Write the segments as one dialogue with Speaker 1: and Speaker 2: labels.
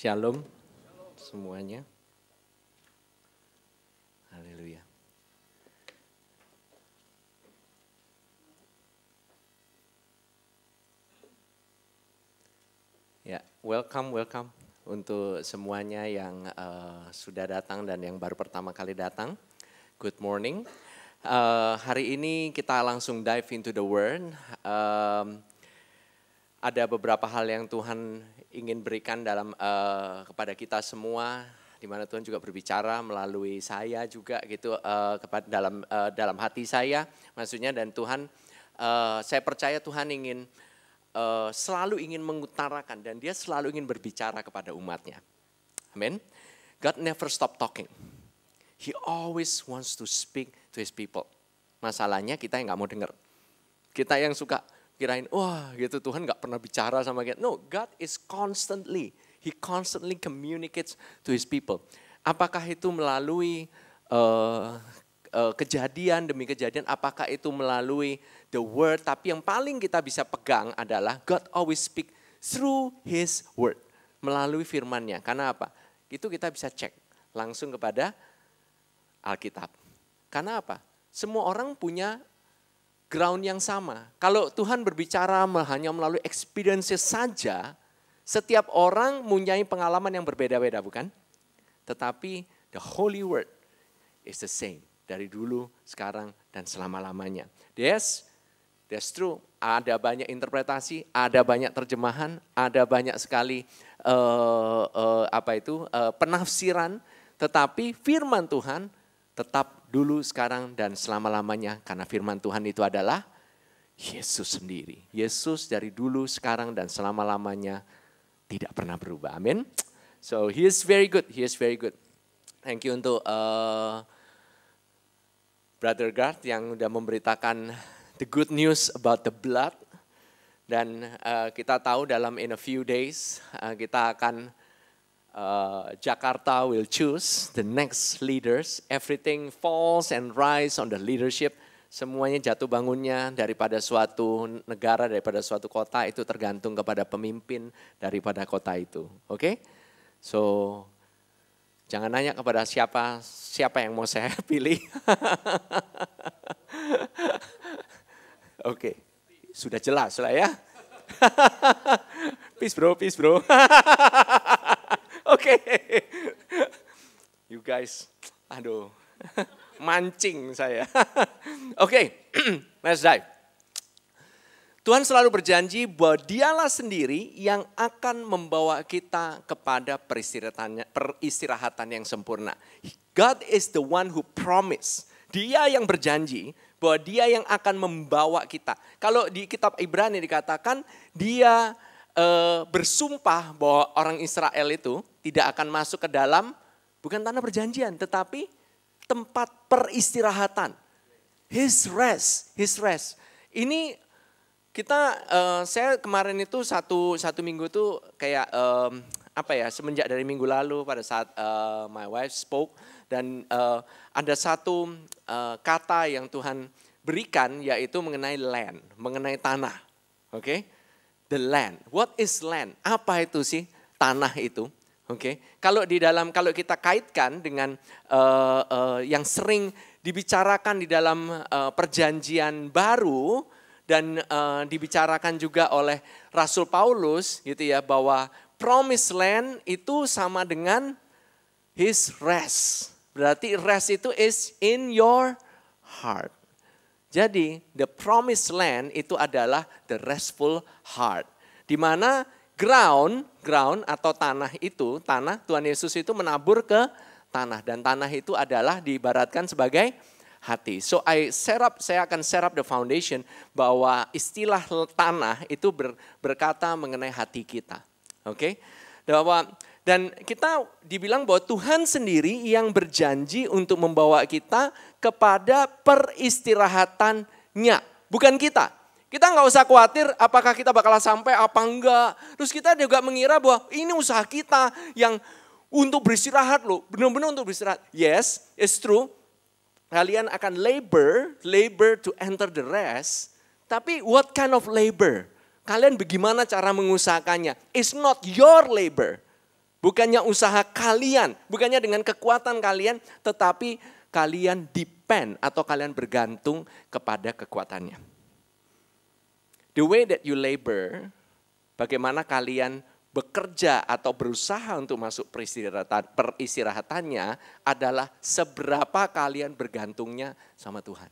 Speaker 1: Shalom semuanya. Haleluya. Ya, welcome, welcome untuk semuanya yang uh, sudah datang dan yang baru pertama kali datang. Good morning. Uh, hari ini kita langsung dive into the word. Um, ada beberapa hal yang Tuhan ingin berikan dalam uh, kepada kita semua di mana Tuhan juga berbicara melalui saya juga gitu uh, kepada dalam uh, dalam hati saya maksudnya dan Tuhan uh, saya percaya Tuhan ingin uh, selalu ingin mengutarakan dan dia selalu ingin berbicara kepada umatnya. Amin. God never stop talking. He always wants to speak to his people. Masalahnya kita yang nggak mau dengar. Kita yang suka kirain, wah gitu Tuhan nggak pernah bicara sama kita. No, God is constantly, He constantly communicates to His people. Apakah itu melalui uh, uh, kejadian demi kejadian, apakah itu melalui the word, tapi yang paling kita bisa pegang adalah God always speak through His word, melalui firmannya. Karena apa? Itu kita bisa cek langsung kepada Alkitab. Karena apa? Semua orang punya ground yang sama. Kalau Tuhan berbicara hanya melalui experiences saja, setiap orang mempunyai pengalaman yang berbeda-beda, bukan? Tetapi the holy word is the same dari dulu, sekarang, dan selama-lamanya. Yes, that's true. Ada banyak interpretasi, ada banyak terjemahan, ada banyak sekali uh, uh, apa itu uh, penafsiran, tetapi firman Tuhan tetap dulu, sekarang, dan selama-lamanya. Karena firman Tuhan itu adalah Yesus sendiri. Yesus dari dulu, sekarang, dan selama-lamanya tidak pernah berubah. Amin. So he is very good. He is very good. Thank you untuk uh, Brother Gard yang sudah memberitakan the good news about the blood. Dan uh, kita tahu dalam in a few days uh, kita akan uh, Jakarta will choose the next leaders. Everything falls and rise on the leadership. Semuanya jatuh bangunnya daripada suatu negara, daripada suatu kota itu tergantung kepada pemimpin daripada kota itu. Oke? Okay? So jangan nanya kepada siapa siapa yang mau saya pilih. Oke, okay. sudah jelas lah ya. peace bro, peace bro. Oke. Okay. You guys, aduh, mancing saya. Oke, okay. let's dive. Tuhan selalu berjanji bahwa dialah sendiri yang akan membawa kita kepada peristirahatan, peristirahatan yang sempurna. God is the one who promise. Dia yang berjanji bahwa dia yang akan membawa kita. Kalau di kitab Ibrani dikatakan dia e, bersumpah bahwa orang Israel itu tidak akan masuk ke dalam bukan tanah perjanjian, tetapi tempat peristirahatan. His rest, his rest. Ini kita, uh, saya kemarin itu satu satu minggu itu kayak um, apa ya semenjak dari minggu lalu pada saat uh, my wife spoke dan uh, ada satu uh, kata yang Tuhan berikan yaitu mengenai land, mengenai tanah, oke? Okay? The land. What is land? Apa itu sih tanah itu? Oke, okay. kalau di dalam kalau kita kaitkan dengan uh, uh, yang sering dibicarakan di dalam uh, perjanjian baru dan uh, dibicarakan juga oleh Rasul Paulus gitu ya bahwa promised land itu sama dengan his rest. Berarti rest itu is in your heart. Jadi the promised land itu adalah the restful heart. Di mana ground, ground atau tanah itu, tanah Tuhan Yesus itu menabur ke tanah dan tanah itu adalah diibaratkan sebagai hati. So I set up, saya akan set up the foundation bahwa istilah tanah itu ber, berkata mengenai hati kita. Oke? Okay? Bahwa dan kita dibilang bahwa Tuhan sendiri yang berjanji untuk membawa kita kepada peristirahatannya. Bukan kita. Kita nggak usah khawatir apakah kita bakal sampai apa enggak. Terus kita juga mengira bahwa ini usaha kita yang untuk beristirahat loh. Benar-benar untuk beristirahat. Yes, it's true. Kalian akan labor, labor to enter the rest. Tapi what kind of labor? Kalian bagaimana cara mengusahakannya? It's not your labor Bukannya usaha kalian, bukannya dengan kekuatan kalian, tetapi kalian depend atau kalian bergantung kepada kekuatannya. The way that you labor, bagaimana kalian bekerja atau berusaha untuk masuk peristirahatan, peristirahatannya adalah seberapa kalian bergantungnya sama Tuhan.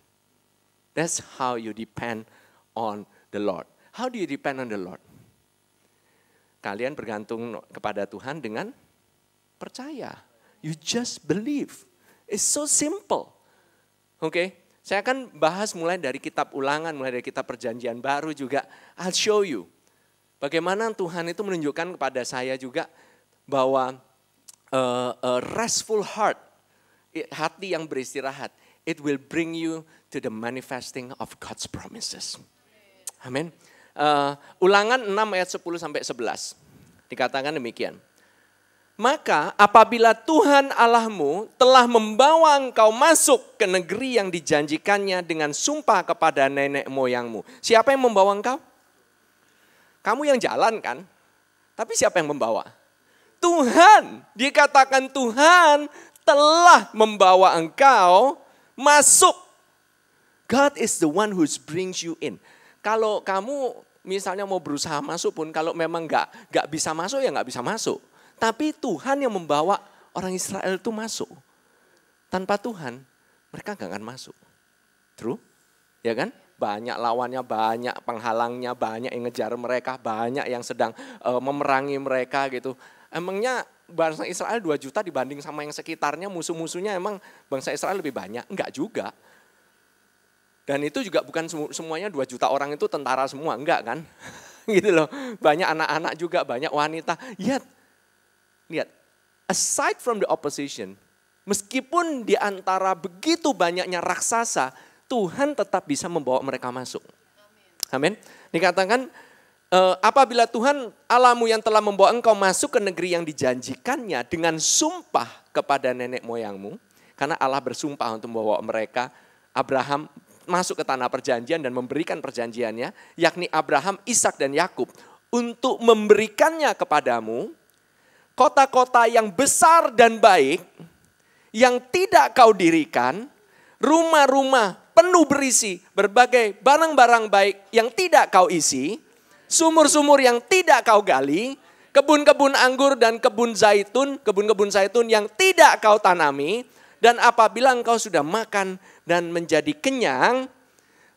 Speaker 1: That's how you depend on the Lord. How do you depend on the Lord? Kalian bergantung kepada Tuhan dengan percaya. You just believe. It's so simple. Oke, okay? saya akan bahas mulai dari kitab ulangan, mulai dari kitab perjanjian baru juga. I'll show you. Bagaimana Tuhan itu menunjukkan kepada saya juga bahwa a restful heart, hati yang beristirahat, it will bring you to the manifesting of God's promises. Amin. Uh, ulangan 6 ayat 10 sampai 11. Dikatakan demikian. Maka apabila Tuhan Allahmu telah membawa engkau masuk ke negeri yang dijanjikannya dengan sumpah kepada nenek moyangmu. Siapa yang membawa engkau? Kamu yang jalan kan? Tapi siapa yang membawa? Tuhan. Dikatakan Tuhan telah membawa engkau masuk. God is the one who brings you in. Kalau kamu misalnya mau berusaha masuk pun kalau memang nggak nggak bisa masuk ya nggak bisa masuk. Tapi Tuhan yang membawa orang Israel itu masuk. Tanpa Tuhan mereka nggak akan masuk. True? Ya kan? Banyak lawannya, banyak penghalangnya, banyak yang ngejar mereka, banyak yang sedang uh, memerangi mereka gitu. Emangnya bangsa Israel 2 juta dibanding sama yang sekitarnya, musuh-musuhnya emang bangsa Israel lebih banyak? Enggak juga. Dan itu juga bukan semuanya 2 juta orang itu tentara semua, enggak kan? gitu loh. Banyak anak-anak juga, banyak wanita. Lihat, lihat. Aside from the opposition, meskipun di antara begitu banyaknya raksasa, Tuhan tetap bisa membawa mereka masuk. Amin. Dikatakan, e, apabila Tuhan alamu yang telah membawa engkau masuk ke negeri yang dijanjikannya dengan sumpah kepada nenek moyangmu, karena Allah bersumpah untuk membawa mereka, Abraham masuk ke tanah perjanjian dan memberikan perjanjiannya, yakni Abraham, Ishak dan Yakub untuk memberikannya kepadamu kota-kota yang besar dan baik yang tidak kau dirikan, rumah-rumah penuh berisi berbagai barang-barang baik yang tidak kau isi, sumur-sumur yang tidak kau gali, kebun-kebun anggur dan kebun zaitun, kebun-kebun zaitun yang tidak kau tanami, dan apabila engkau sudah makan dan menjadi kenyang,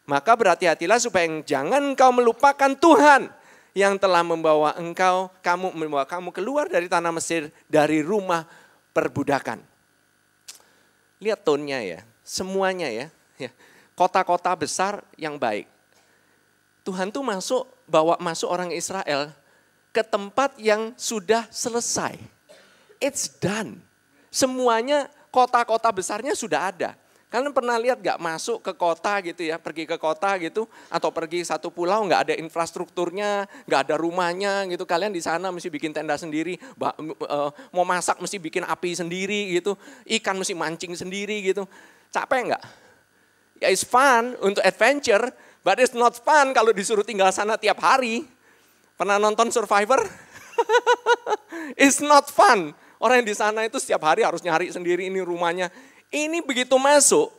Speaker 1: maka berhati-hatilah supaya jangan engkau melupakan Tuhan yang telah membawa engkau, kamu membawa kamu keluar dari tanah Mesir dari rumah perbudakan. Lihat tonnya ya, semuanya ya. ya. Kota-kota besar yang baik. Tuhan tuh masuk, bawa masuk orang Israel ke tempat yang sudah selesai. It's done. Semuanya kota-kota besarnya sudah ada. Kalian pernah lihat gak masuk ke kota gitu ya, pergi ke kota gitu, atau pergi satu pulau nggak ada infrastrukturnya, nggak ada rumahnya gitu. Kalian di sana mesti bikin tenda sendiri, eh, mau masak mesti bikin api sendiri gitu, ikan mesti mancing sendiri gitu. Capek nggak? Ya it's fun untuk adventure, but it's not fun kalau disuruh tinggal sana tiap hari. Pernah nonton Survivor? it's not fun. Orang yang di sana itu setiap hari harus nyari sendiri ini rumahnya. Ini begitu masuk,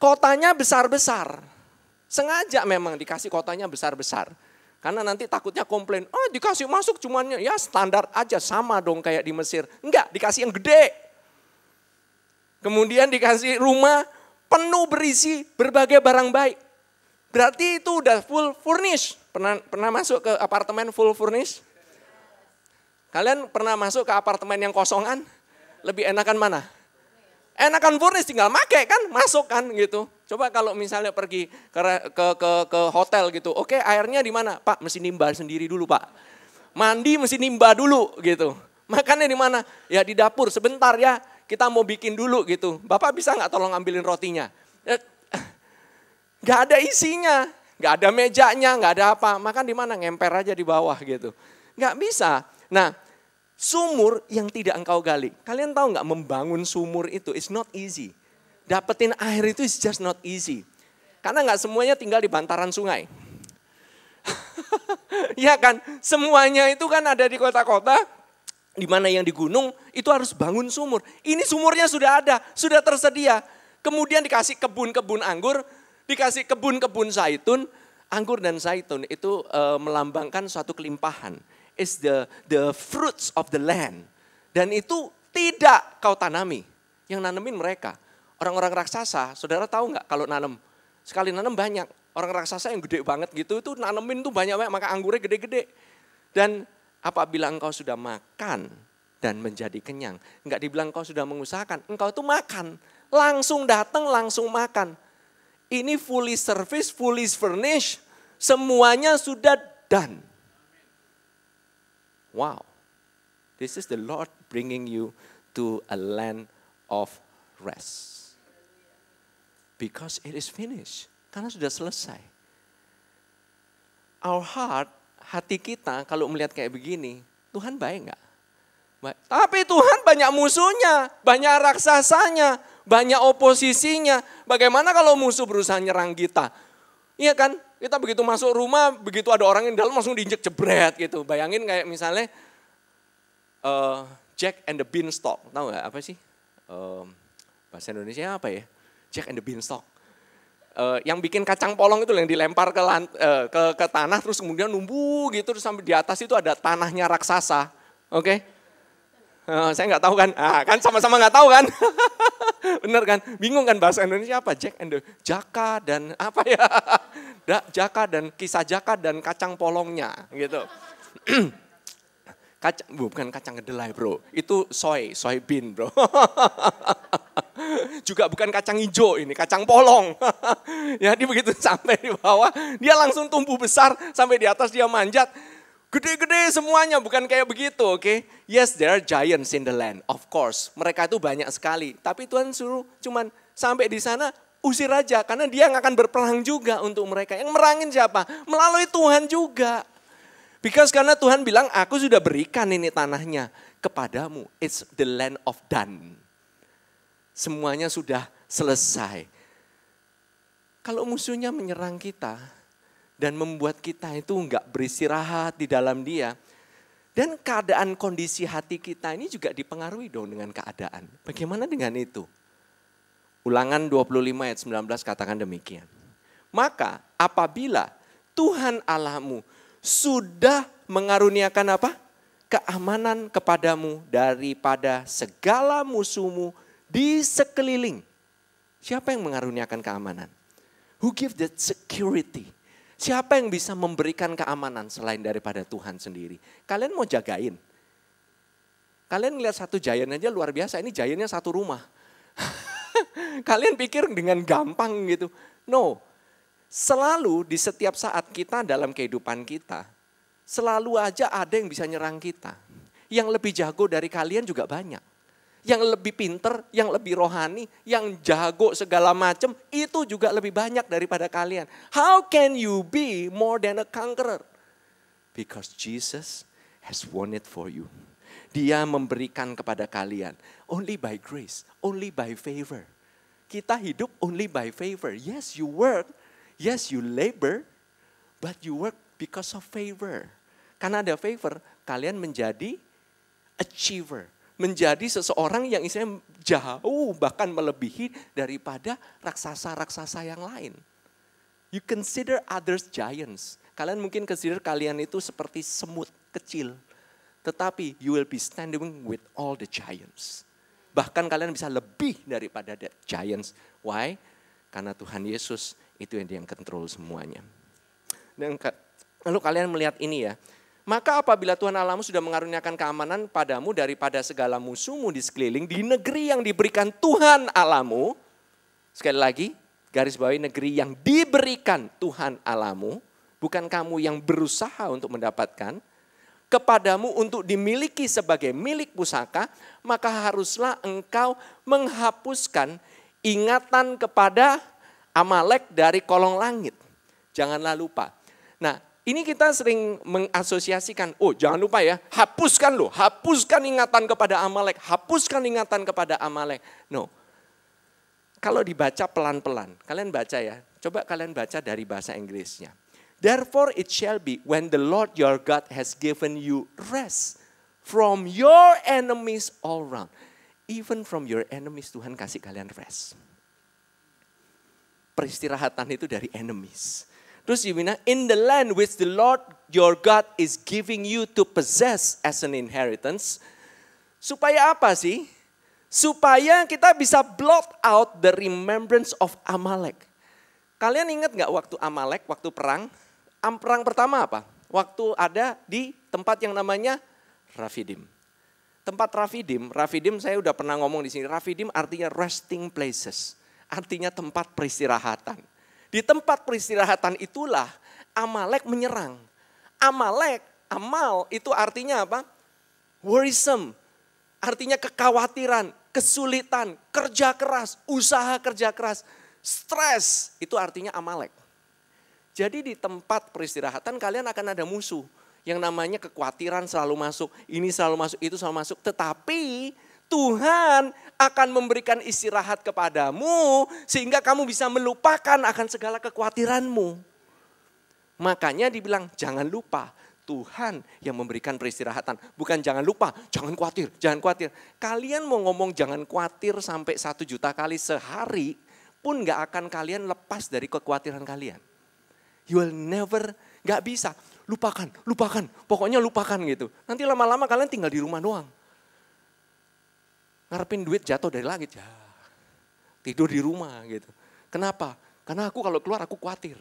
Speaker 1: kotanya besar-besar. Sengaja memang dikasih kotanya besar-besar. Karena nanti takutnya komplain, oh dikasih masuk cuman ya standar aja sama dong kayak di Mesir. Enggak, dikasih yang gede. Kemudian dikasih rumah penuh berisi berbagai barang baik. Berarti itu udah full furnish. Pernah pernah masuk ke apartemen full furnish? Kalian pernah masuk ke apartemen yang kosongan? Lebih enakan mana? Enakan furnis tinggal make kan, masuk kan gitu. Coba kalau misalnya pergi ke ke ke, ke hotel gitu. Oke, airnya di mana? Pak, mesti nimba sendiri dulu, Pak. Mandi mesti nimba dulu gitu. Makannya di mana? Ya di dapur sebentar ya. Kita mau bikin dulu gitu. Bapak bisa nggak tolong ambilin rotinya? Eh, gak ada isinya, gak ada mejanya, gak ada apa. Makan di mana? Ngemper aja di bawah gitu. Gak bisa. Nah, sumur yang tidak engkau gali. Kalian tahu nggak membangun sumur itu is not easy. Dapetin air itu is just not easy. Karena nggak semuanya tinggal di bantaran sungai. ya kan, semuanya itu kan ada di kota-kota Di mana yang di gunung itu harus bangun sumur. Ini sumurnya sudah ada, sudah tersedia. Kemudian dikasih kebun-kebun anggur, dikasih kebun-kebun zaitun, anggur dan zaitun itu uh, melambangkan suatu kelimpahan. Is the the fruits of the land. Dan itu tidak kau tanami. Yang nanemin mereka. Orang-orang raksasa, saudara tahu nggak kalau nanam? Sekali nanam banyak. Orang raksasa yang gede banget gitu itu nanemin tuh banyak banyak maka anggurnya gede-gede. Dan apabila engkau sudah makan dan menjadi kenyang. Enggak dibilang engkau sudah mengusahakan, engkau itu makan. Langsung datang, langsung makan. Ini fully service, fully furnished. Semuanya sudah done. Wow. This is the Lord bringing you to a land of rest. Because it is finished. Karena sudah selesai. Our heart hati kita kalau melihat kayak begini, Tuhan baik nggak? Baik. Tapi Tuhan banyak musuhnya, banyak raksasanya, banyak oposisinya. Bagaimana kalau musuh berusaha nyerang kita? Iya kan? Kita begitu masuk rumah, begitu ada orang yang dalam langsung diinjek jebret gitu. Bayangin kayak misalnya uh, Jack and the Beanstalk, tahu nggak apa sih? Uh, bahasa Indonesia apa ya? Jack and the Beanstalk uh, yang bikin kacang polong itu yang dilempar ke, lant, uh, ke ke tanah terus kemudian numbuh gitu terus sampai di atas itu ada tanahnya raksasa. Oke? Okay? Eh, saya nggak tahu kan? Ah, kan sama-sama nggak tahu kan? Bener kan? Bingung kan bahasa Indonesia apa? Jack and the Jaka dan apa ya? Jaka dan kisah Jaka dan kacang polongnya gitu. Kacang, bukan kacang kedelai bro, itu soy, soy bean bro. Juga bukan kacang hijau ini, kacang polong. Jadi begitu sampai di bawah, dia langsung tumbuh besar, sampai di atas dia manjat. Gede-gede semuanya, bukan kayak begitu, oke? Okay? Yes, there are giants in the land, of course. Mereka itu banyak sekali. Tapi Tuhan suruh cuman sampai di sana usir aja, karena dia yang akan berperang juga untuk mereka. Yang merangin siapa? Melalui Tuhan juga. Because karena Tuhan bilang, aku sudah berikan ini tanahnya kepadamu. It's the land of done. Semuanya sudah selesai. Kalau musuhnya menyerang kita dan membuat kita itu enggak beristirahat di dalam dia, dan keadaan kondisi hati kita ini juga dipengaruhi dong dengan keadaan. Bagaimana dengan itu? Ulangan 25 ayat 19 katakan demikian. Maka apabila Tuhan Allahmu sudah mengaruniakan apa? Keamanan kepadamu daripada segala musuhmu di sekeliling. Siapa yang mengaruniakan keamanan? Who give that security? Siapa yang bisa memberikan keamanan selain daripada Tuhan sendiri? Kalian mau jagain? Kalian lihat satu giant aja luar biasa, ini giantnya satu rumah. Kalian pikir dengan gampang gitu. No, Selalu di setiap saat kita dalam kehidupan kita, selalu aja ada yang bisa nyerang kita. Yang lebih jago dari kalian juga banyak. Yang lebih pinter, yang lebih rohani, yang jago segala macam, itu juga lebih banyak daripada kalian. How can you be more than a conqueror? Because Jesus has won it for you. Dia memberikan kepada kalian only by grace, only by favor. Kita hidup only by favor. Yes, you work, Yes, you labor, but you work because of favor. Karena ada favor, kalian menjadi achiever. Menjadi seseorang yang istilahnya jauh bahkan melebihi daripada raksasa-raksasa yang lain. You consider others giants. Kalian mungkin consider kalian itu seperti semut kecil. Tetapi you will be standing with all the giants. Bahkan kalian bisa lebih daripada the giants. Why? Karena Tuhan Yesus itu yang dia kontrol semuanya. Dan lalu kalian melihat ini ya. Maka apabila Tuhan Allahmu sudah mengaruniakan keamanan padamu daripada segala musuhmu di sekeliling, di negeri yang diberikan Tuhan Allahmu, sekali lagi, garis bawahi negeri yang diberikan Tuhan Allahmu, bukan kamu yang berusaha untuk mendapatkan, kepadamu untuk dimiliki sebagai milik pusaka, maka haruslah engkau menghapuskan ingatan kepada Amalek dari kolong langit. Janganlah lupa. Nah, ini kita sering mengasosiasikan, oh jangan lupa ya, hapuskan loh, hapuskan ingatan kepada Amalek, hapuskan ingatan kepada Amalek. No, kalau dibaca pelan-pelan, kalian baca ya, coba kalian baca dari bahasa Inggrisnya. Therefore it shall be when the Lord your God has given you rest from your enemies all round. Even from your enemies Tuhan kasih kalian rest. Peristirahatan itu dari enemies. Terus gimana? In the land which the Lord your God is giving you to possess as an inheritance. Supaya apa sih? Supaya kita bisa blot out the remembrance of Amalek. Kalian ingat nggak waktu Amalek, waktu perang? Perang pertama apa? Waktu ada di tempat yang namanya Rafidim. Tempat Rafidim, Rafidim saya udah pernah ngomong di sini. Rafidim artinya resting places, artinya tempat peristirahatan. Di tempat peristirahatan itulah Amalek menyerang. Amalek, amal itu artinya apa? Worrisome, artinya kekhawatiran, kesulitan, kerja keras, usaha kerja keras, stres, itu artinya Amalek. Jadi di tempat peristirahatan kalian akan ada musuh yang namanya kekhawatiran selalu masuk, ini selalu masuk, itu selalu masuk. Tetapi Tuhan akan memberikan istirahat kepadamu sehingga kamu bisa melupakan akan segala kekhawatiranmu. Makanya dibilang jangan lupa Tuhan yang memberikan peristirahatan. Bukan jangan lupa, jangan khawatir, jangan khawatir. Kalian mau ngomong jangan khawatir sampai satu juta kali sehari pun gak akan kalian lepas dari kekhawatiran kalian. You will never, gak bisa lupakan, lupakan, pokoknya lupakan gitu. Nanti lama-lama kalian tinggal di rumah doang. Ngarepin duit jatuh dari langit ya. Tidur di rumah gitu. Kenapa? Karena aku kalau keluar aku khawatir.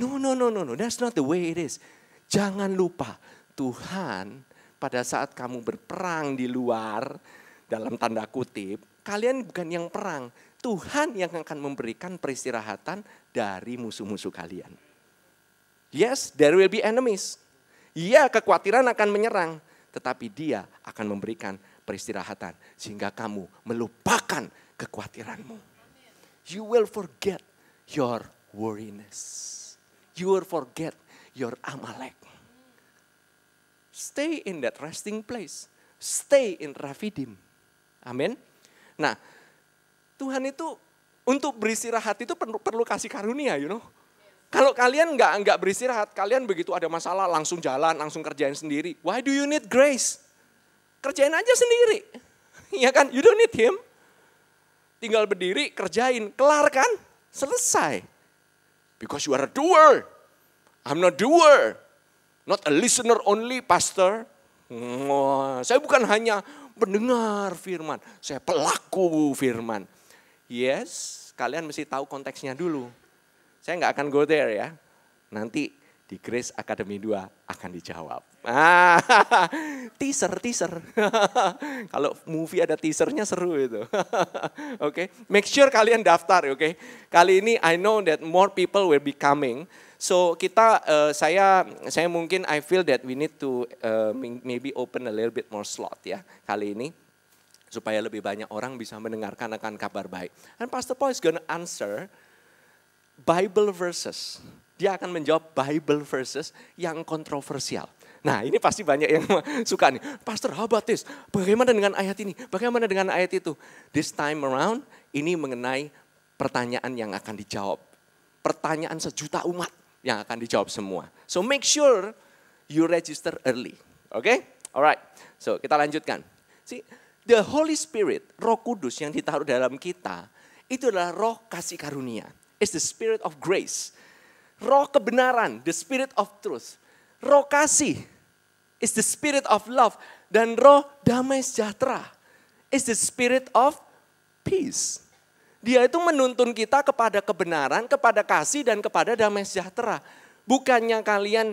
Speaker 1: No, no, no, no, no. That's not the way it is. Jangan lupa Tuhan pada saat kamu berperang di luar dalam tanda kutip, kalian bukan yang perang. Tuhan yang akan memberikan peristirahatan dari musuh-musuh kalian. Yes, there will be enemies. Iya, kekhawatiran akan menyerang, tetapi dia akan memberikan peristirahatan sehingga kamu melupakan kekhawatiranmu. You will forget your worriness. You will forget your Amalek. Stay in that resting place. Stay in Rafidim. Amin. Nah, Tuhan itu untuk beristirahat itu perlu, perlu kasih karunia, you know. Kalau kalian nggak nggak beristirahat, kalian begitu ada masalah langsung jalan, langsung kerjain sendiri. Why do you need grace? Kerjain aja sendiri. Ya kan? You don't need him. Tinggal berdiri, kerjain, kelar kan? Selesai. Because you are a doer. I'm not doer. Not a listener only, pastor. Saya bukan hanya pendengar firman, saya pelaku firman. Yes, kalian mesti tahu konteksnya dulu. Saya nggak akan go there ya. Nanti di Grace Academy 2 akan dijawab. Ah, teaser, teaser. Kalau movie ada teasernya seru itu. oke, okay? make sure kalian daftar, oke. Okay? Kali ini I know that more people will be coming. So kita, uh, saya, saya mungkin I feel that we need to uh, maybe open a little bit more slot ya kali ini supaya lebih banyak orang bisa mendengarkan akan kabar baik. And Pastor Paul is gonna answer Bible verses. Dia akan menjawab Bible verses yang kontroversial. Nah ini pasti banyak yang suka nih. Pastor Habatis, bagaimana dengan ayat ini? Bagaimana dengan ayat itu? This time around ini mengenai pertanyaan yang akan dijawab. Pertanyaan sejuta umat yang akan dijawab semua. So make sure you register early. Oke? Okay? Alright. So kita lanjutkan. See, the Holy Spirit, roh kudus yang ditaruh dalam kita, itu adalah roh kasih karunia is the spirit of grace. Roh kebenaran, the spirit of truth. Roh kasih is the spirit of love. Dan roh damai sejahtera is the spirit of peace. Dia itu menuntun kita kepada kebenaran, kepada kasih, dan kepada damai sejahtera. Bukannya kalian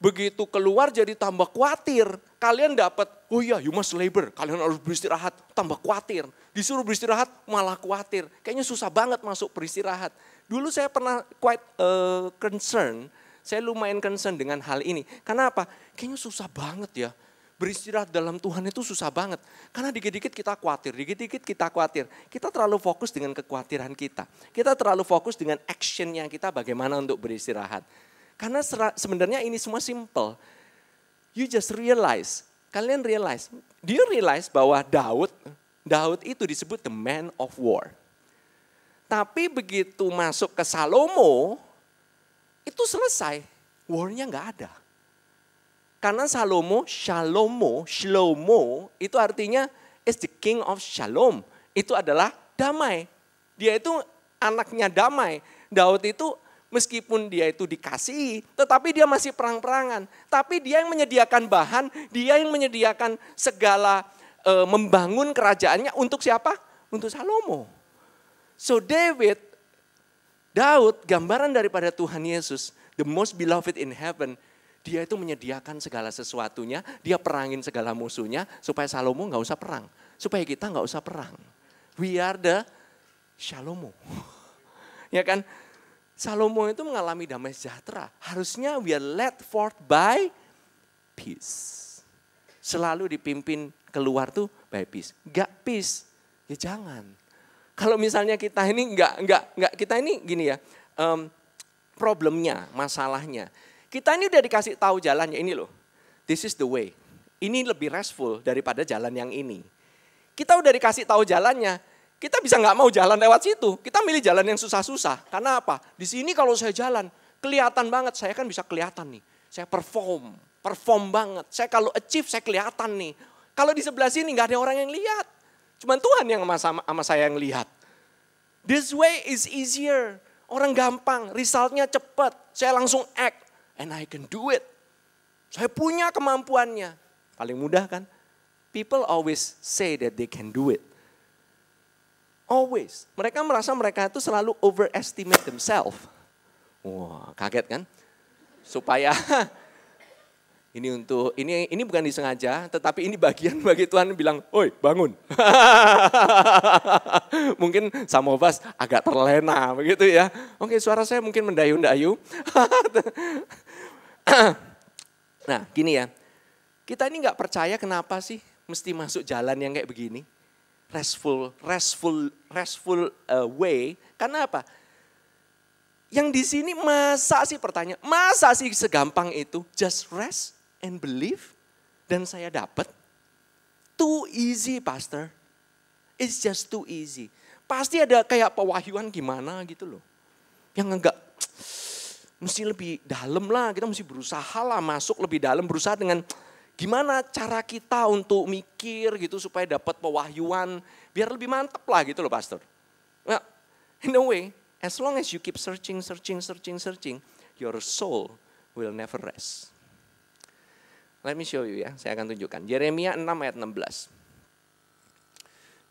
Speaker 1: begitu keluar jadi tambah khawatir. Kalian dapat, oh iya you must labor, kalian harus beristirahat, tambah khawatir. Disuruh beristirahat malah khawatir. Kayaknya susah banget masuk beristirahat. Dulu saya pernah quite uh, concern, saya lumayan concern dengan hal ini. Karena apa? Kayaknya susah banget ya. Beristirahat dalam Tuhan itu susah banget. Karena dikit-dikit kita khawatir, dikit-dikit kita khawatir. Kita terlalu fokus dengan kekhawatiran kita. Kita terlalu fokus dengan action yang kita bagaimana untuk beristirahat. Karena sebenarnya ini semua simple. You just realize, kalian realize, do you realize bahwa Daud, Daud itu disebut the man of war. Tapi begitu masuk ke Salomo, itu selesai. Warnya nggak ada. Karena Salomo, Shalomo, Shlomo itu artinya is the king of shalom. Itu adalah damai. Dia itu anaknya damai. Daud itu meskipun dia itu dikasih, tetapi dia masih perang-perangan. Tapi dia yang menyediakan bahan, dia yang menyediakan segala e, membangun kerajaannya untuk siapa? Untuk Salomo. So David, Daud gambaran daripada Tuhan Yesus, the most beloved in heaven, dia itu menyediakan segala sesuatunya, dia perangin segala musuhnya supaya Salomo nggak usah perang, supaya kita nggak usah perang. We are the Shalomo. ya kan? Salomo itu mengalami damai sejahtera. Harusnya we are led forth by peace. Selalu dipimpin keluar tuh by peace. Gak peace, ya jangan. Kalau misalnya kita ini nggak nggak nggak kita ini gini ya, um, problemnya, masalahnya kita ini udah dikasih tahu jalannya ini loh. This is the way. Ini lebih restful daripada jalan yang ini. Kita udah dikasih tahu jalannya. Kita bisa nggak mau jalan lewat situ. Kita milih jalan yang susah-susah. Karena apa? Di sini kalau saya jalan, kelihatan banget. Saya kan bisa kelihatan nih. Saya perform, perform banget. Saya kalau achieve, saya kelihatan nih. Kalau di sebelah sini nggak ada orang yang lihat. Cuman Tuhan yang sama, sama saya yang lihat. This way is easier. Orang gampang, resultnya cepat. Saya langsung act and I can do it. Saya punya kemampuannya. Paling mudah kan? People always say that they can do it. Always. Mereka merasa mereka itu selalu overestimate themselves. Wah, kaget kan? Supaya ini untuk ini ini bukan disengaja, tetapi ini bagian bagi Tuhan bilang, "Oi, bangun." mungkin Samovas agak terlena begitu ya. Oke, suara saya mungkin mendayu-dayu. nah, gini ya. Kita ini nggak percaya kenapa sih mesti masuk jalan yang kayak begini? Restful, restful, restful uh, way. Karena apa? Yang di sini masa sih pertanyaan, masa sih segampang itu? Just rest and believe dan saya dapat. Too easy, pastor. It's just too easy. Pasti ada kayak pewahyuan gimana gitu loh. Yang enggak mesti lebih dalam lah, kita mesti berusaha lah masuk lebih dalam, berusaha dengan gimana cara kita untuk mikir gitu supaya dapat pewahyuan, biar lebih mantep lah gitu loh pastor. Well, in a way, as long as you keep searching, searching, searching, searching, your soul will never rest. Let me show you ya, saya akan tunjukkan. Yeremia 6 ayat 16.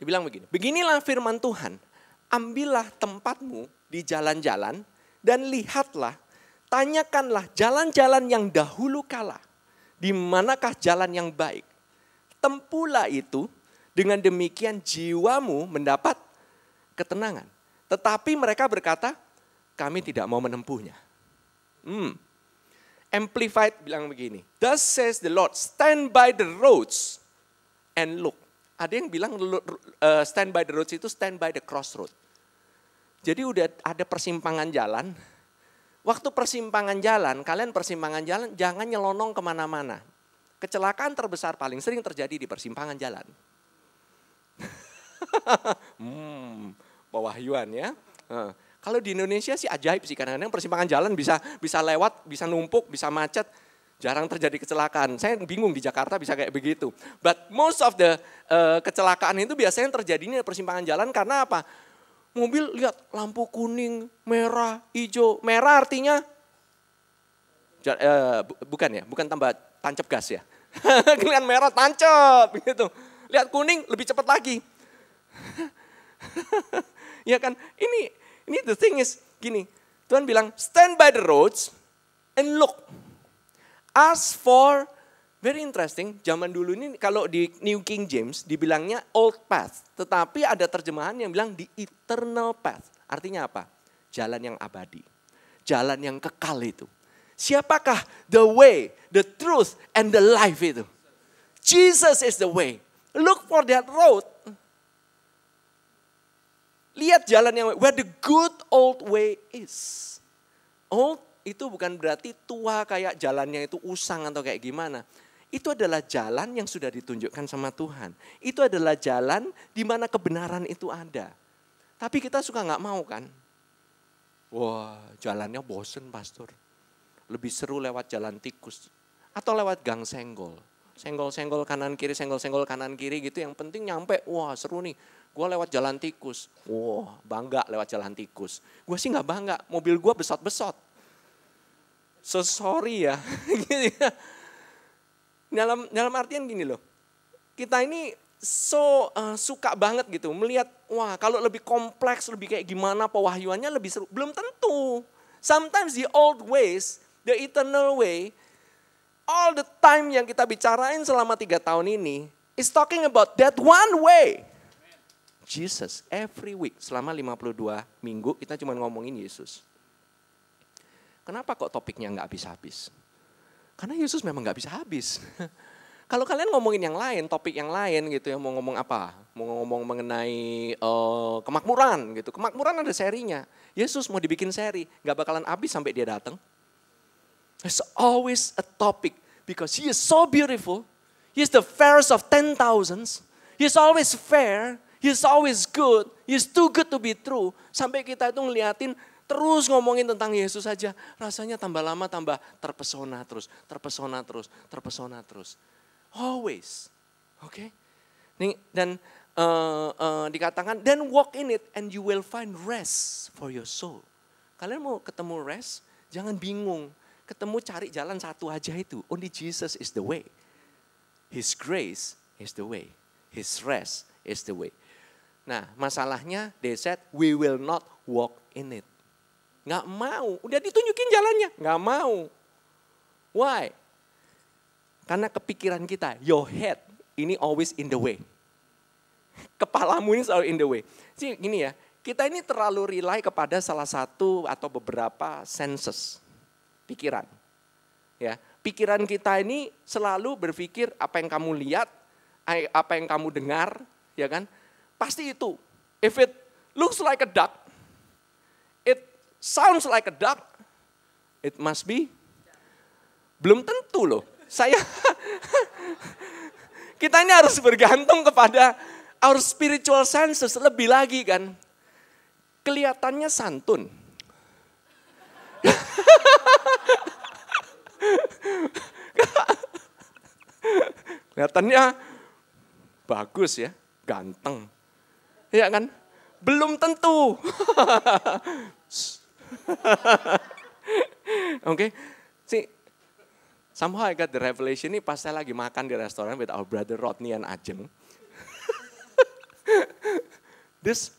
Speaker 1: Dibilang begini, beginilah firman Tuhan, ambillah tempatmu di jalan-jalan dan lihatlah, tanyakanlah jalan-jalan yang dahulu kala, di manakah jalan yang baik. Tempulah itu, dengan demikian jiwamu mendapat ketenangan. Tetapi mereka berkata, kami tidak mau menempuhnya. Hmm, Amplified bilang begini, Thus says the Lord, stand by the roads and look. Ada yang bilang uh, stand by the roads itu stand by the crossroad. Jadi udah ada persimpangan jalan. Waktu persimpangan jalan, kalian persimpangan jalan jangan nyelonong ke mana-mana. Kecelakaan terbesar paling sering terjadi di persimpangan jalan. hmm, pewahyuan ya. Kalau di Indonesia sih ajaib sih kadang-kadang persimpangan jalan bisa bisa lewat, bisa numpuk, bisa macet. Jarang terjadi kecelakaan. Saya bingung di Jakarta bisa kayak begitu. But most of the uh, kecelakaan itu biasanya terjadi di persimpangan jalan karena apa? Mobil lihat lampu kuning, merah, hijau. Merah artinya uh, bukan ya, bukan tambah tancap gas ya. Kalian merah tancap gitu. Lihat kuning lebih cepat lagi. ya kan? Ini ini the thing is gini, Tuhan bilang stand by the roads and look. As for very interesting, zaman dulu ini kalau di New King James dibilangnya old path, tetapi ada terjemahan yang bilang the eternal path. Artinya apa? Jalan yang abadi. Jalan yang kekal itu. Siapakah the way, the truth, and the life itu? Jesus is the way. Look for that road Lihat jalan yang where the good old way is. Old itu bukan berarti tua kayak jalannya itu usang atau kayak gimana. Itu adalah jalan yang sudah ditunjukkan sama Tuhan. Itu adalah jalan di mana kebenaran itu ada. Tapi kita suka nggak mau kan? Wah jalannya bosen pastor. Lebih seru lewat jalan tikus. Atau lewat gang senggol. Senggol-senggol kanan kiri, senggol-senggol kanan kiri gitu. Yang penting nyampe, wah seru nih. Gue lewat jalan tikus. Wah bangga lewat jalan tikus. Gue sih nggak bangga, mobil gue besot-besot. So sorry ya. Ya. dalam, dalam artian gini loh. Kita ini so uh, suka banget gitu melihat wah kalau lebih kompleks lebih kayak gimana pewahyuannya lebih seru belum tentu sometimes the old ways the eternal way all the time yang kita bicarain selama tiga tahun ini is talking about that one way Jesus every week selama 52 minggu kita cuma ngomongin Yesus kenapa kok topiknya nggak habis-habis karena Yesus memang nggak bisa habis Kalau kalian ngomongin yang lain, topik yang lain gitu ya, mau ngomong apa? Mau ngomong mengenai uh, kemakmuran gitu. Kemakmuran ada serinya. Yesus mau dibikin seri, nggak bakalan habis sampai dia datang. There's always a topic because he is so beautiful. He is the fairest of ten thousands. He is always fair. He is always good. He is too good to be true. Sampai kita itu ngeliatin terus ngomongin tentang Yesus saja. Rasanya tambah lama tambah terpesona terus, terpesona terus, terpesona terus. Always. Oke. Okay? Dan uh, uh, dikatakan, then walk in it and you will find rest for your soul. Kalian mau ketemu rest, jangan bingung. Ketemu cari jalan satu aja itu. Only Jesus is the way. His grace is the way. His rest is the way. Nah masalahnya they said we will not walk in it. Nggak mau, udah ditunjukin jalannya, nggak mau. Why? Karena kepikiran kita, your head ini always in the way. Kepalamu ini selalu in the way. Jadi gini ya, kita ini terlalu rely kepada salah satu atau beberapa senses, pikiran. Ya, pikiran kita ini selalu berpikir apa yang kamu lihat, apa yang kamu dengar, ya kan? Pasti itu. If it looks like a duck, it sounds like a duck, it must be belum tentu loh saya kita ini harus bergantung kepada our spiritual senses lebih lagi kan. Kelihatannya santun. Kelihatannya bagus ya, ganteng. Ya kan? Belum tentu. Oke. Okay? See, Somehow I got the revelation ini pas saya lagi makan di restoran with our brother Rodney and Ajeng. This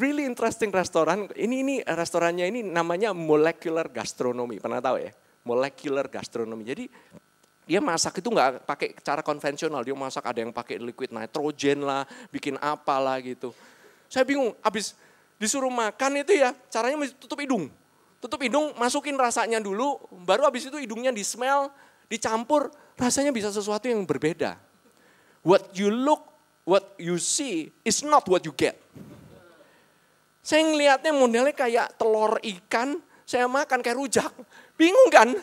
Speaker 1: really interesting restoran. Ini ini restorannya ini namanya molecular gastronomy. Pernah tahu ya? Molecular gastronomy. Jadi dia masak itu nggak pakai cara konvensional. Dia masak ada yang pakai liquid nitrogen lah, bikin apa lah gitu. Saya bingung, habis disuruh makan itu ya caranya mesti tutup hidung. Tutup hidung, masukin rasanya dulu, baru habis itu hidungnya di smell, dicampur rasanya bisa sesuatu yang berbeda. What you look, what you see is not what you get. Saya ngelihatnya modelnya kayak telur ikan, saya makan kayak rujak. Bingung kan?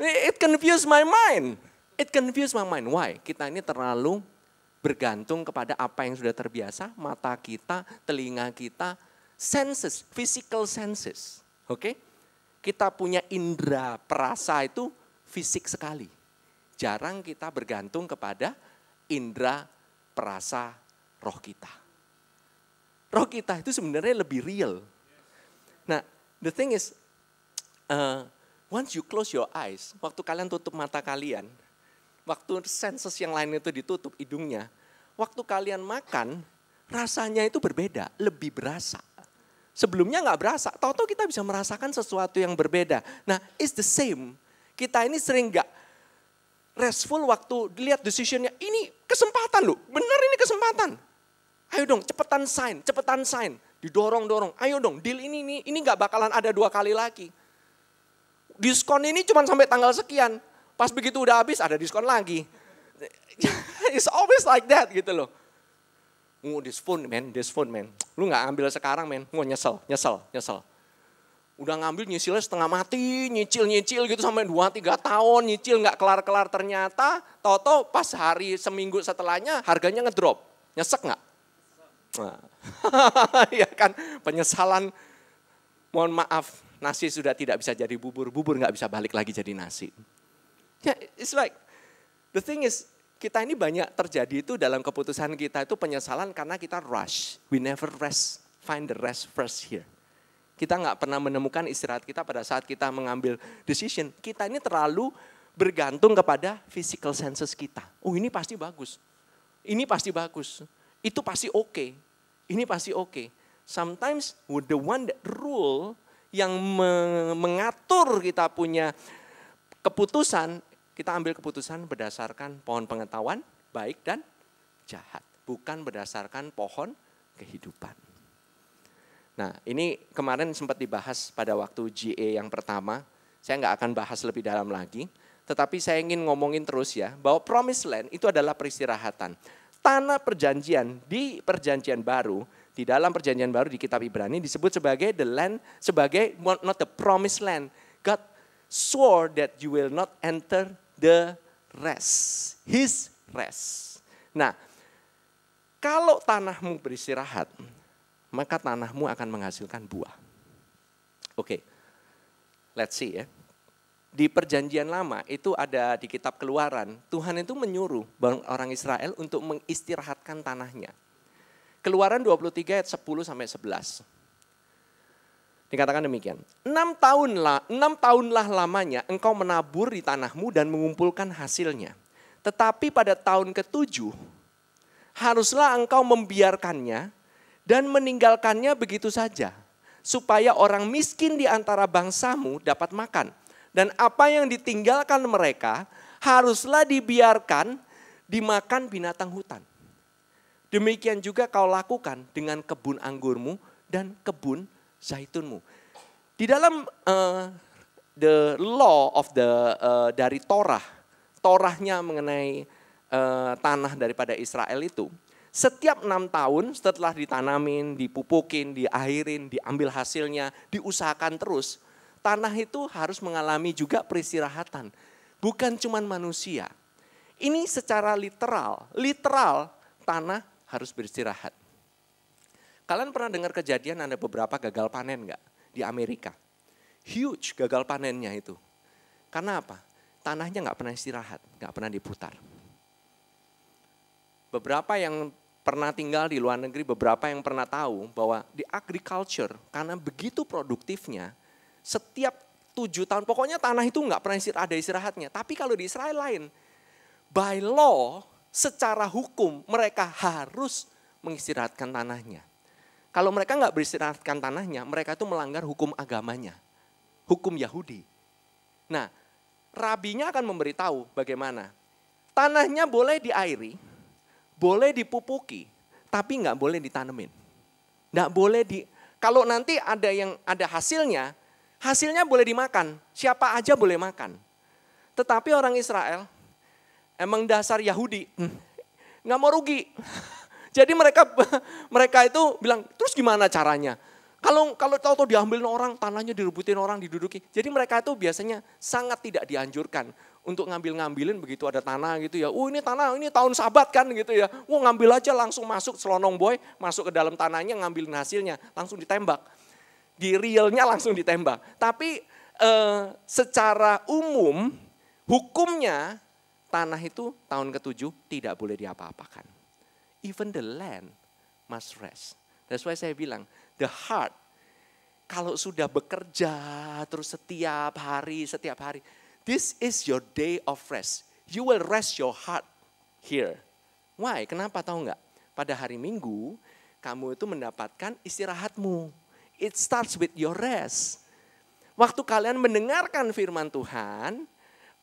Speaker 1: It confuse my mind. It confuse my mind. Why? Kita ini terlalu bergantung kepada apa yang sudah terbiasa, mata kita, telinga kita, senses, physical senses. Oke? Okay? Kita punya indera perasa itu fisik sekali. Jarang kita bergantung kepada indera perasa roh kita. Roh kita itu sebenarnya lebih real. Nah, the thing is, uh, once you close your eyes, waktu kalian tutup mata kalian, waktu senses yang lain itu ditutup hidungnya, waktu kalian makan, rasanya itu berbeda, lebih berasa. Sebelumnya nggak berasa, tahu-tahu kita bisa merasakan sesuatu yang berbeda. Nah, it's the same kita ini sering gak restful waktu dilihat decisionnya. Ini kesempatan loh, benar ini kesempatan. Ayo dong, cepetan sign, cepetan sign. Didorong-dorong, ayo dong, deal ini, ini, ini gak bakalan ada dua kali lagi. Diskon ini cuma sampai tanggal sekian. Pas begitu udah habis, ada diskon lagi. It's always like that gitu loh. Oh, this phone man, this phone man. Lu gak ambil sekarang man, mau nyesel, nyesel, nyesel udah ngambil nyicilnya setengah mati, nyicil-nyicil gitu sampai 2-3 tahun, nyicil nggak kelar-kelar ternyata, toto pas hari seminggu setelahnya harganya ngedrop. Nyesek nggak? Nah, ya kan penyesalan, mohon maaf, nasi sudah tidak bisa jadi bubur, bubur nggak bisa balik lagi jadi nasi. Ya, it's like the thing is kita ini banyak terjadi itu dalam keputusan kita itu penyesalan karena kita rush. We never rest, find the rest first here. Kita nggak pernah menemukan istirahat kita pada saat kita mengambil decision. Kita ini terlalu bergantung kepada physical senses kita. Oh ini pasti bagus. Ini pasti bagus. Itu pasti oke. Okay. Ini pasti oke. Okay. Sometimes the one that rule yang mengatur kita punya keputusan kita ambil keputusan berdasarkan pohon pengetahuan baik dan jahat, bukan berdasarkan pohon kehidupan. Nah, ini kemarin sempat dibahas pada waktu GA yang pertama. Saya nggak akan bahas lebih dalam lagi, tetapi saya ingin ngomongin terus ya, bahwa promised land itu adalah peristirahatan. Tanah perjanjian di perjanjian baru, di dalam perjanjian baru di kitab Ibrani disebut sebagai the land, sebagai not the promised land. God swore that you will not enter the rest. His rest. Nah, kalau tanahmu beristirahat, maka tanahmu akan menghasilkan buah. Oke, okay. let's see ya. Di perjanjian lama itu ada di kitab keluaran, Tuhan itu menyuruh orang Israel untuk mengistirahatkan tanahnya. Keluaran 23 ayat 10 sampai 11. Dikatakan demikian. Enam tahunlah, enam tahunlah lamanya engkau menabur di tanahmu dan mengumpulkan hasilnya. Tetapi pada tahun ketujuh, haruslah engkau membiarkannya dan meninggalkannya begitu saja. Supaya orang miskin di antara bangsamu dapat makan. Dan apa yang ditinggalkan mereka haruslah dibiarkan dimakan binatang hutan. Demikian juga kau lakukan dengan kebun anggurmu dan kebun zaitunmu. Di dalam uh, the law of the uh, dari Torah, Torahnya mengenai uh, tanah daripada Israel itu, setiap enam tahun setelah ditanamin, dipupukin, diairin, diambil hasilnya, diusahakan terus, tanah itu harus mengalami juga peristirahatan. Bukan cuma manusia. Ini secara literal, literal tanah harus beristirahat. Kalian pernah dengar kejadian ada beberapa gagal panen nggak di Amerika? Huge gagal panennya itu. Karena apa? Tanahnya nggak pernah istirahat, nggak pernah diputar. Beberapa yang pernah tinggal di luar negeri, beberapa yang pernah tahu bahwa di agriculture, karena begitu produktifnya, setiap tujuh tahun, pokoknya tanah itu nggak pernah ada istirahatnya. Tapi kalau di Israel lain, by law, secara hukum mereka harus mengistirahatkan tanahnya. Kalau mereka nggak beristirahatkan tanahnya, mereka itu melanggar hukum agamanya, hukum Yahudi. Nah, rabinya akan memberitahu bagaimana tanahnya boleh diairi, boleh dipupuki, tapi nggak boleh ditanemin. Nggak boleh di, kalau nanti ada yang ada hasilnya, hasilnya boleh dimakan, siapa aja boleh makan. Tetapi orang Israel emang dasar Yahudi, hmm, nggak mau rugi. Jadi mereka mereka itu bilang, terus gimana caranya? Kalau kalau tahu-tahu diambil orang, tanahnya direbutin orang, diduduki. Jadi mereka itu biasanya sangat tidak dianjurkan untuk ngambil-ngambilin begitu ada tanah gitu ya. Oh ini tanah, ini tahun sabat kan gitu ya. Wah ngambil aja langsung masuk selonong boy, masuk ke dalam tanahnya ngambilin hasilnya, langsung ditembak. Di realnya langsung ditembak. Tapi eh, secara umum hukumnya tanah itu tahun ketujuh tidak boleh diapa-apakan even the land must rest. That's why saya bilang, the heart kalau sudah bekerja terus setiap hari, setiap hari, this is your day of rest. You will rest your heart here. Why? Kenapa tahu nggak? Pada hari Minggu, kamu itu mendapatkan istirahatmu. It starts with your rest. Waktu kalian mendengarkan firman Tuhan,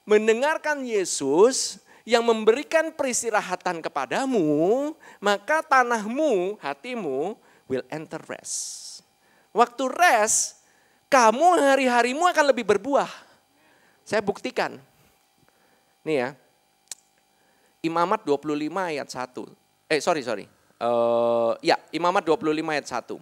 Speaker 1: mendengarkan Yesus, yang memberikan peristirahatan kepadamu, maka tanahmu, hatimu will enter rest. Waktu rest, kamu hari-harimu akan lebih berbuah. Saya buktikan. Nih ya. Imamat 25 ayat 1. Eh sorry, sorry. Uh, ya, Imamat 25 ayat 1.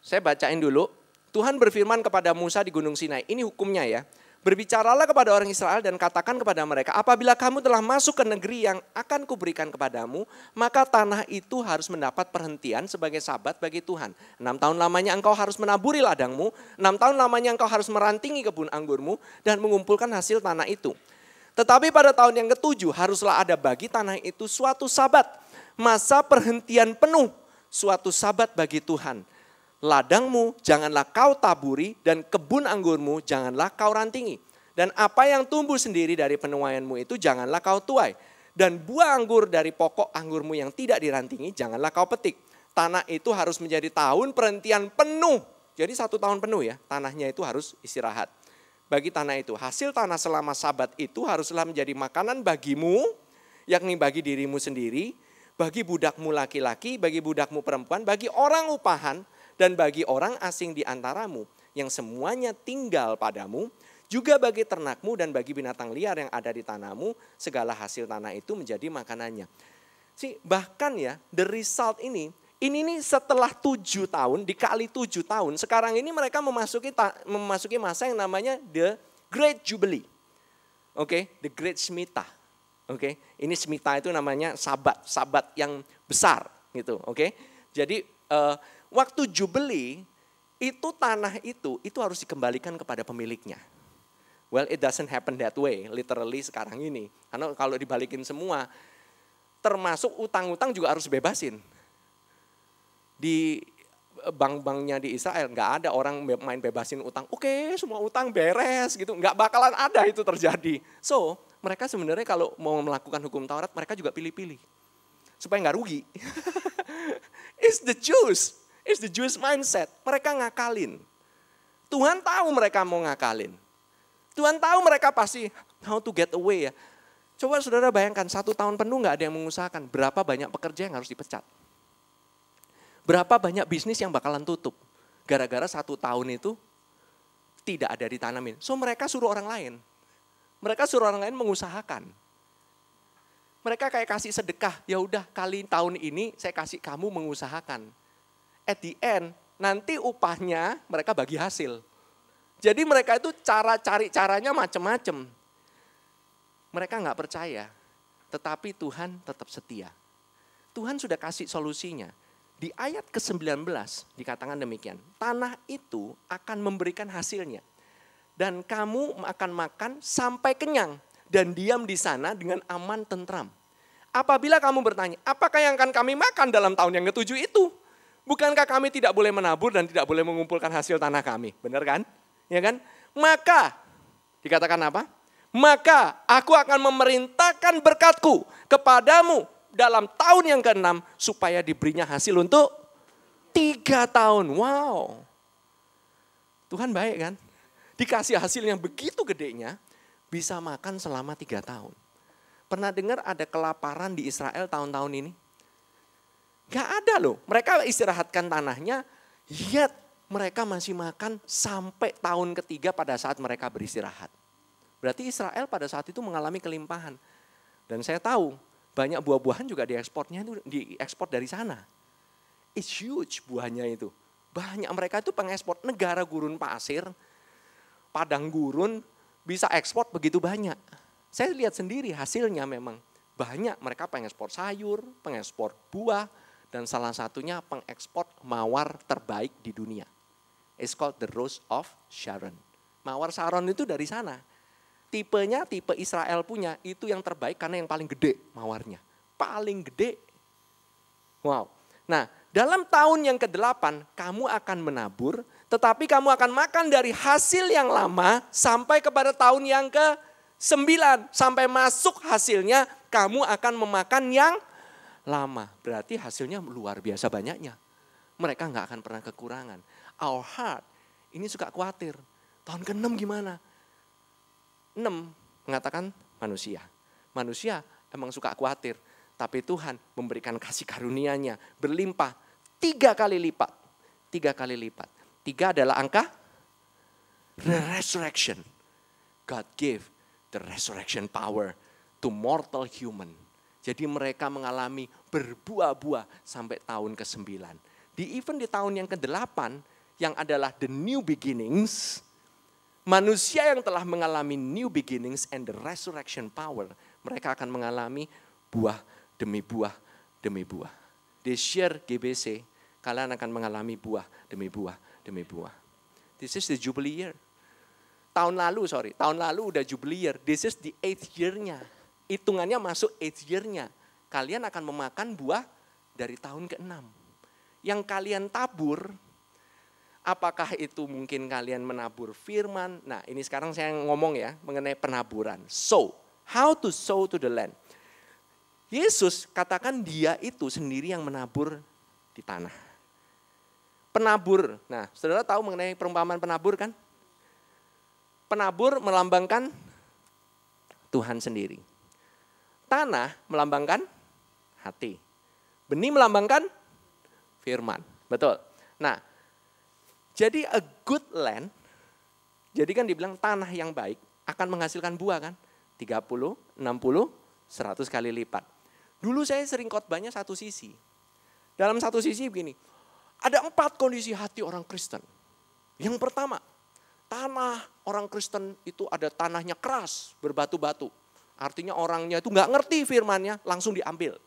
Speaker 1: Saya bacain dulu. Tuhan berfirman kepada Musa di Gunung Sinai. Ini hukumnya ya. Berbicaralah kepada orang Israel dan katakan kepada mereka, apabila kamu telah masuk ke negeri yang akan kuberikan kepadamu, maka tanah itu harus mendapat perhentian sebagai sabat bagi Tuhan. Enam tahun lamanya engkau harus menaburi ladangmu, enam tahun lamanya engkau harus merantingi kebun anggurmu dan mengumpulkan hasil tanah itu. Tetapi pada tahun yang ketujuh haruslah ada bagi tanah itu suatu sabat, masa perhentian penuh, suatu sabat bagi Tuhan ladangmu janganlah kau taburi dan kebun anggurmu janganlah kau rantingi. Dan apa yang tumbuh sendiri dari penuaianmu itu janganlah kau tuai. Dan buah anggur dari pokok anggurmu yang tidak dirantingi janganlah kau petik. Tanah itu harus menjadi tahun perhentian penuh. Jadi satu tahun penuh ya, tanahnya itu harus istirahat. Bagi tanah itu, hasil tanah selama sabat itu haruslah menjadi makanan bagimu, yakni bagi dirimu sendiri, bagi budakmu laki-laki, bagi budakmu perempuan, bagi orang upahan, dan bagi orang asing di antaramu yang semuanya tinggal padamu, juga bagi ternakmu dan bagi binatang liar yang ada di tanahmu, segala hasil tanah itu menjadi makanannya. Si bahkan ya, the result ini, ini nih setelah tujuh tahun, dikali tujuh tahun, sekarang ini mereka memasuki memasuki masa yang namanya the Great Jubilee. Oke, okay? the Great Smita. Oke, okay? ini Smita itu namanya sabat, sabat yang besar gitu. Oke, okay? jadi uh, waktu Jubilee itu tanah itu itu harus dikembalikan kepada pemiliknya. Well, it doesn't happen that way, literally sekarang ini. Karena kalau dibalikin semua, termasuk utang-utang juga harus bebasin. Di bank-banknya di Israel nggak ada orang main bebasin utang. Oke, okay, semua utang beres gitu. Nggak bakalan ada itu terjadi. So, mereka sebenarnya kalau mau melakukan hukum Taurat, mereka juga pilih-pilih. Supaya nggak rugi. It's the Jews. It's the Jewish mindset. Mereka ngakalin. Tuhan tahu mereka mau ngakalin. Tuhan tahu mereka pasti how to get away ya. Coba saudara bayangkan satu tahun penuh nggak ada yang mengusahakan. Berapa banyak pekerja yang harus dipecat. Berapa banyak bisnis yang bakalan tutup. Gara-gara satu tahun itu tidak ada ditanamin. So mereka suruh orang lain. Mereka suruh orang lain mengusahakan. Mereka kayak kasih sedekah, ya udah kali tahun ini saya kasih kamu mengusahakan at the end nanti upahnya mereka bagi hasil. Jadi mereka itu cara cari caranya macam-macam. Mereka nggak percaya, tetapi Tuhan tetap setia. Tuhan sudah kasih solusinya. Di ayat ke-19 dikatakan demikian, tanah itu akan memberikan hasilnya. Dan kamu akan makan sampai kenyang dan diam di sana dengan aman tentram. Apabila kamu bertanya, apakah yang akan kami makan dalam tahun yang ketujuh itu? Bukankah kami tidak boleh menabur dan tidak boleh mengumpulkan hasil tanah kami? Benar kan? Ya kan? Maka dikatakan apa? Maka aku akan memerintahkan berkatku kepadamu dalam tahun yang keenam supaya diberinya hasil untuk tiga tahun. Wow. Tuhan baik kan? Dikasih hasil yang begitu gedenya, bisa makan selama tiga tahun. Pernah dengar ada kelaparan di Israel tahun-tahun ini? Gak ada loh. Mereka istirahatkan tanahnya, yet mereka masih makan sampai tahun ketiga pada saat mereka beristirahat. Berarti Israel pada saat itu mengalami kelimpahan. Dan saya tahu banyak buah-buahan juga diekspornya itu diekspor dari sana. It's huge buahnya itu. Banyak mereka itu pengekspor negara gurun pasir, padang gurun bisa ekspor begitu banyak. Saya lihat sendiri hasilnya memang banyak mereka pengekspor sayur, pengekspor buah, dan salah satunya pengekspor mawar terbaik di dunia. It's called the Rose of Sharon. Mawar Sharon itu dari sana. Tipenya tipe Israel punya itu yang terbaik karena yang paling gede mawarnya. Paling gede. Wow. Nah, dalam tahun yang ke-8 kamu akan menabur, tetapi kamu akan makan dari hasil yang lama sampai kepada tahun yang ke-9 sampai masuk hasilnya kamu akan memakan yang lama. Berarti hasilnya luar biasa banyaknya. Mereka nggak akan pernah kekurangan. Our heart ini suka khawatir. Tahun ke-6 gimana? 6 mengatakan manusia. Manusia emang suka khawatir. Tapi Tuhan memberikan kasih karunia-Nya berlimpah tiga kali lipat. Tiga kali lipat. Tiga adalah angka resurrection. God gave the resurrection power to mortal human jadi mereka mengalami berbuah-buah sampai tahun ke-9. Di event di tahun yang ke-8 yang adalah the new beginnings, manusia yang telah mengalami new beginnings and the resurrection power, mereka akan mengalami buah demi buah demi buah. This year GBC, kalian akan mengalami buah demi buah demi buah. This is the jubilee year. Tahun lalu, sorry, tahun lalu udah jubilee year. This is the eighth year-nya. Hitungannya masuk eighth year-nya. Kalian akan memakan buah dari tahun ke-6. Yang kalian tabur, apakah itu mungkin kalian menabur firman? Nah ini sekarang saya ngomong ya mengenai penaburan. So, how to sow to the land. Yesus katakan dia itu sendiri yang menabur di tanah. Penabur, nah saudara tahu mengenai perumpamaan penabur kan? Penabur melambangkan Tuhan sendiri. Tanah melambangkan hati. Benih melambangkan firman. Betul. Nah, jadi a good land, jadi kan dibilang tanah yang baik akan menghasilkan buah kan? 30, 60, 100 kali lipat. Dulu saya sering khotbahnya satu sisi. Dalam satu sisi begini, ada empat kondisi hati orang Kristen. Yang pertama, tanah orang Kristen itu ada tanahnya keras, berbatu-batu. Artinya orangnya itu nggak ngerti firmannya, langsung diambil.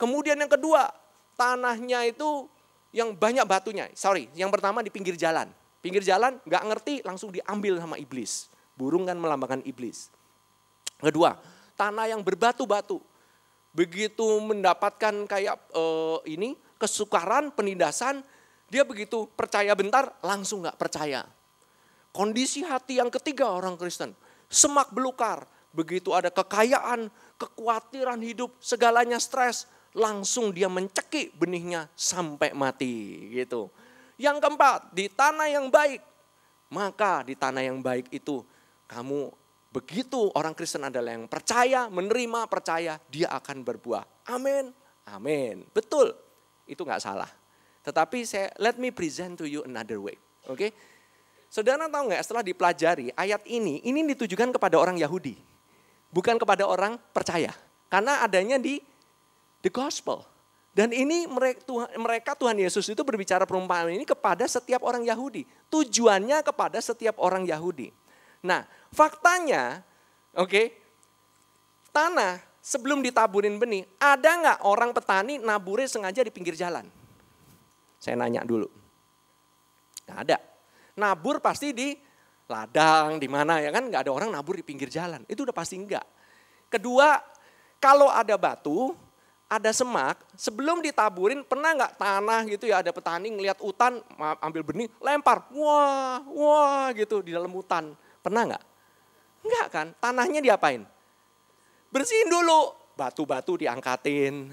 Speaker 1: Kemudian yang kedua, tanahnya itu yang banyak batunya. Sorry, yang pertama di pinggir jalan. Pinggir jalan nggak ngerti, langsung diambil sama iblis. Burung kan melambangkan iblis. Kedua, tanah yang berbatu-batu. Begitu mendapatkan kayak uh, ini kesukaran, penindasan, dia begitu percaya bentar, langsung nggak percaya Kondisi hati yang ketiga orang Kristen, semak belukar. Begitu ada kekayaan, kekhawatiran hidup, segalanya stres, langsung dia mencekik benihnya sampai mati gitu. Yang keempat, di tanah yang baik. Maka di tanah yang baik itu kamu begitu orang Kristen adalah yang percaya, menerima, percaya, dia akan berbuah. Amin. Amin. Betul. Itu nggak salah. Tetapi saya let me present to you another way. Oke? Okay? Saudara tahu nggak setelah dipelajari ayat ini, ini ditujukan kepada orang Yahudi. Bukan kepada orang percaya. Karena adanya di the gospel. Dan ini mereka Tuhan, Yesus itu berbicara perumpamaan ini kepada setiap orang Yahudi. Tujuannya kepada setiap orang Yahudi. Nah, faktanya, oke, okay, tanah sebelum ditaburin benih, ada nggak orang petani naburi sengaja di pinggir jalan? Saya nanya dulu. Nggak ada nabur pasti di ladang, di mana ya kan nggak ada orang nabur di pinggir jalan. Itu udah pasti enggak. Kedua, kalau ada batu, ada semak, sebelum ditaburin pernah nggak tanah gitu ya ada petani ngelihat hutan ambil benih lempar, wah wah gitu di dalam hutan, pernah nggak? Enggak kan? Tanahnya diapain? Bersihin dulu, batu-batu diangkatin,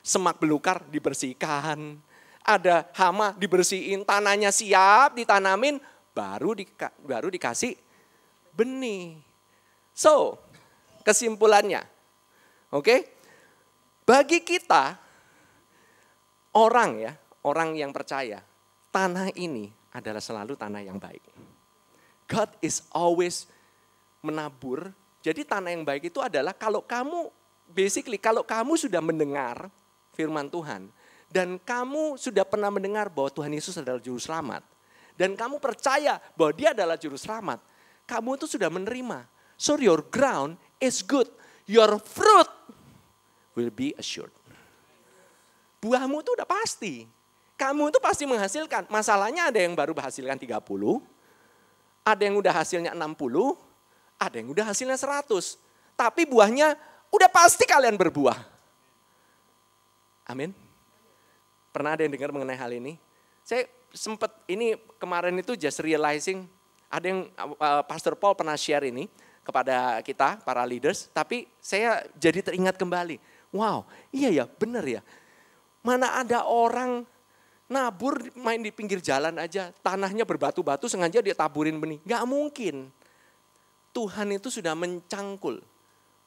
Speaker 1: semak belukar dibersihkan, ada hama dibersihin, tanahnya siap ditanamin, baru di, baru dikasih benih. So, kesimpulannya, oke? Okay? Bagi kita orang ya, orang yang percaya, tanah ini adalah selalu tanah yang baik. God is always menabur. Jadi tanah yang baik itu adalah kalau kamu basically kalau kamu sudah mendengar firman Tuhan, dan kamu sudah pernah mendengar bahwa Tuhan Yesus adalah juru selamat, dan kamu percaya bahwa dia adalah juru selamat, kamu itu sudah menerima. So your ground is good. Your fruit will be assured. Buahmu itu udah pasti. Kamu itu pasti menghasilkan. Masalahnya ada yang baru menghasilkan 30, ada yang udah hasilnya 60, ada yang udah hasilnya 100. Tapi buahnya udah pasti kalian berbuah. Amin. Pernah ada yang dengar mengenai hal ini? Saya sempat ini kemarin itu just realizing ada yang uh, Pastor Paul pernah share ini kepada kita para leaders, tapi saya jadi teringat kembali. Wow, iya ya, benar ya. Mana ada orang nabur main di pinggir jalan aja, tanahnya berbatu-batu sengaja dia taburin benih. Gak mungkin. Tuhan itu sudah mencangkul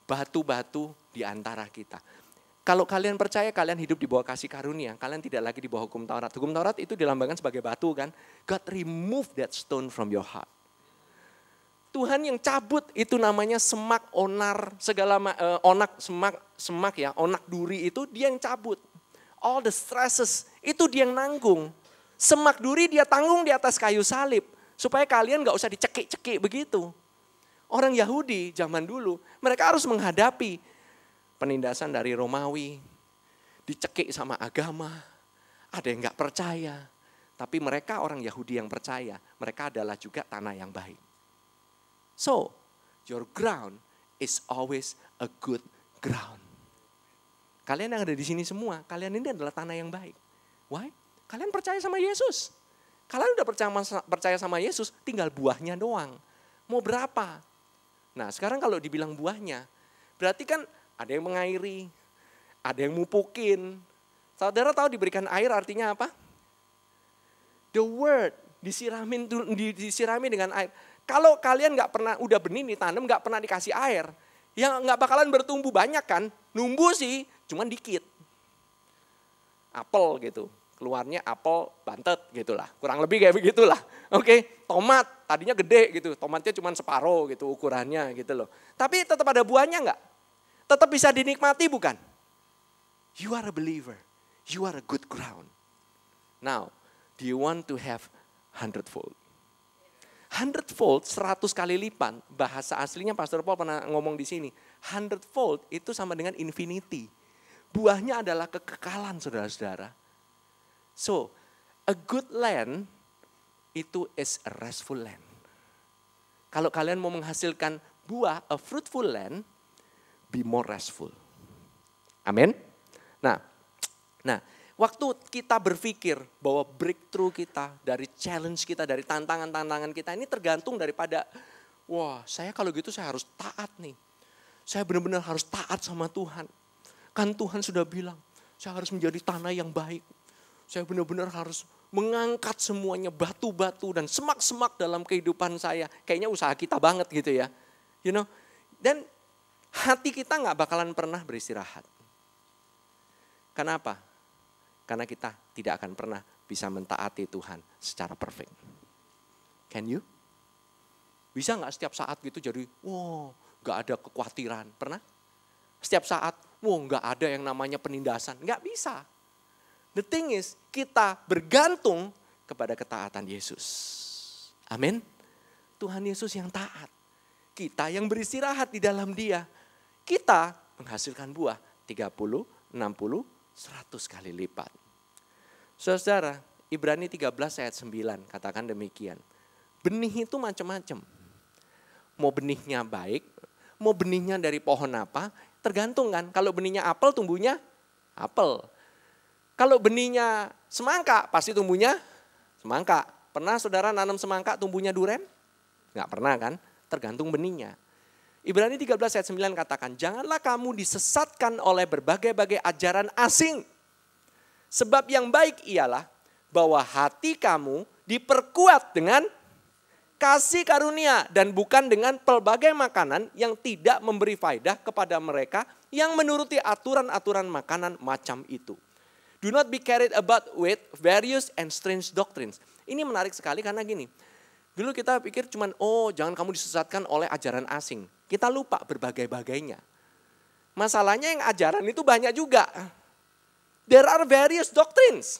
Speaker 1: batu-batu di antara kita. Kalau kalian percaya kalian hidup di bawah kasih karunia, kalian tidak lagi di bawah hukum Taurat. Hukum Taurat itu dilambangkan sebagai batu kan. God remove that stone from your heart. Tuhan yang cabut itu namanya semak onar segala uh, onak semak semak ya onak duri itu dia yang cabut all the stresses itu dia yang nanggung semak duri dia tanggung di atas kayu salib Supaya kalian gak usah dicekik-cekik begitu. Orang Yahudi zaman dulu, mereka harus menghadapi penindasan dari Romawi, dicekik sama agama, ada yang gak percaya. Tapi mereka orang Yahudi yang percaya, mereka adalah juga tanah yang baik. So, your ground is always a good ground. Kalian yang ada di sini semua, kalian ini adalah tanah yang baik. Why? Kalian percaya sama Yesus. Kalian udah percaya, percaya sama Yesus, tinggal buahnya doang. Mau berapa? Nah sekarang kalau dibilang buahnya, berarti kan ada yang mengairi, ada yang mupukin. Saudara tahu diberikan air artinya apa? The word disiramin disirami dengan air. Kalau kalian nggak pernah udah benih nih tanam nggak pernah dikasih air, ya nggak bakalan bertumbuh banyak kan? Numbuh sih, cuman dikit. Apel gitu keluarnya apel bantet gitulah. Kurang lebih kayak begitulah. Oke, tomat tadinya gede gitu, tomatnya cuma separuh gitu ukurannya gitu loh. Tapi tetap ada buahnya enggak? Tetap bisa dinikmati bukan? You are a believer. You are a good ground. Now, do you want to have hundredfold? Hundredfold, seratus kali lipat. Bahasa aslinya Pastor Paul pernah ngomong di sini. Hundredfold itu sama dengan infinity. Buahnya adalah kekekalan saudara-saudara So, a good land itu is a restful land. Kalau kalian mau menghasilkan buah, a fruitful land, be more restful. Amin. Nah, nah, waktu kita berpikir bahwa breakthrough kita dari challenge kita, dari tantangan-tantangan kita ini tergantung daripada, wah, saya kalau gitu saya harus taat nih. Saya benar-benar harus taat sama Tuhan. Kan Tuhan sudah bilang, saya harus menjadi tanah yang baik. Saya benar-benar harus mengangkat semuanya batu-batu dan semak-semak dalam kehidupan saya. Kayaknya usaha kita banget gitu ya. You know, dan hati kita nggak bakalan pernah beristirahat. Kenapa? Karena kita tidak akan pernah bisa mentaati Tuhan secara perfect. Can you? Bisa nggak setiap saat gitu jadi, wow, nggak ada kekhawatiran. Pernah? Setiap saat, wow, nggak ada yang namanya penindasan. Nggak bisa. The thing is, kita bergantung kepada ketaatan Yesus. Amin. Tuhan Yesus yang taat. Kita yang beristirahat di dalam dia. Kita menghasilkan buah 30, 60, 100 kali lipat. Saudara, Ibrani 13 ayat 9 katakan demikian. Benih itu macam-macam. Mau benihnya baik, mau benihnya dari pohon apa, tergantung kan. Kalau benihnya apel tumbuhnya apel. Kalau benihnya semangka, pasti tumbuhnya semangka. Pernah saudara nanam semangka tumbuhnya duren? Enggak pernah kan? Tergantung benihnya. Ibrani 13 ayat 9 katakan, janganlah kamu disesatkan oleh berbagai-bagai ajaran asing. Sebab yang baik ialah bahwa hati kamu diperkuat dengan kasih karunia dan bukan dengan pelbagai makanan yang tidak memberi faedah kepada mereka yang menuruti aturan-aturan makanan macam itu. Do not be carried about with various and strange doctrines. Ini menarik sekali karena gini. Dulu kita pikir cuman, oh jangan kamu disesatkan oleh ajaran asing. Kita lupa berbagai-bagainya. Masalahnya yang ajaran itu banyak juga. There are various doctrines.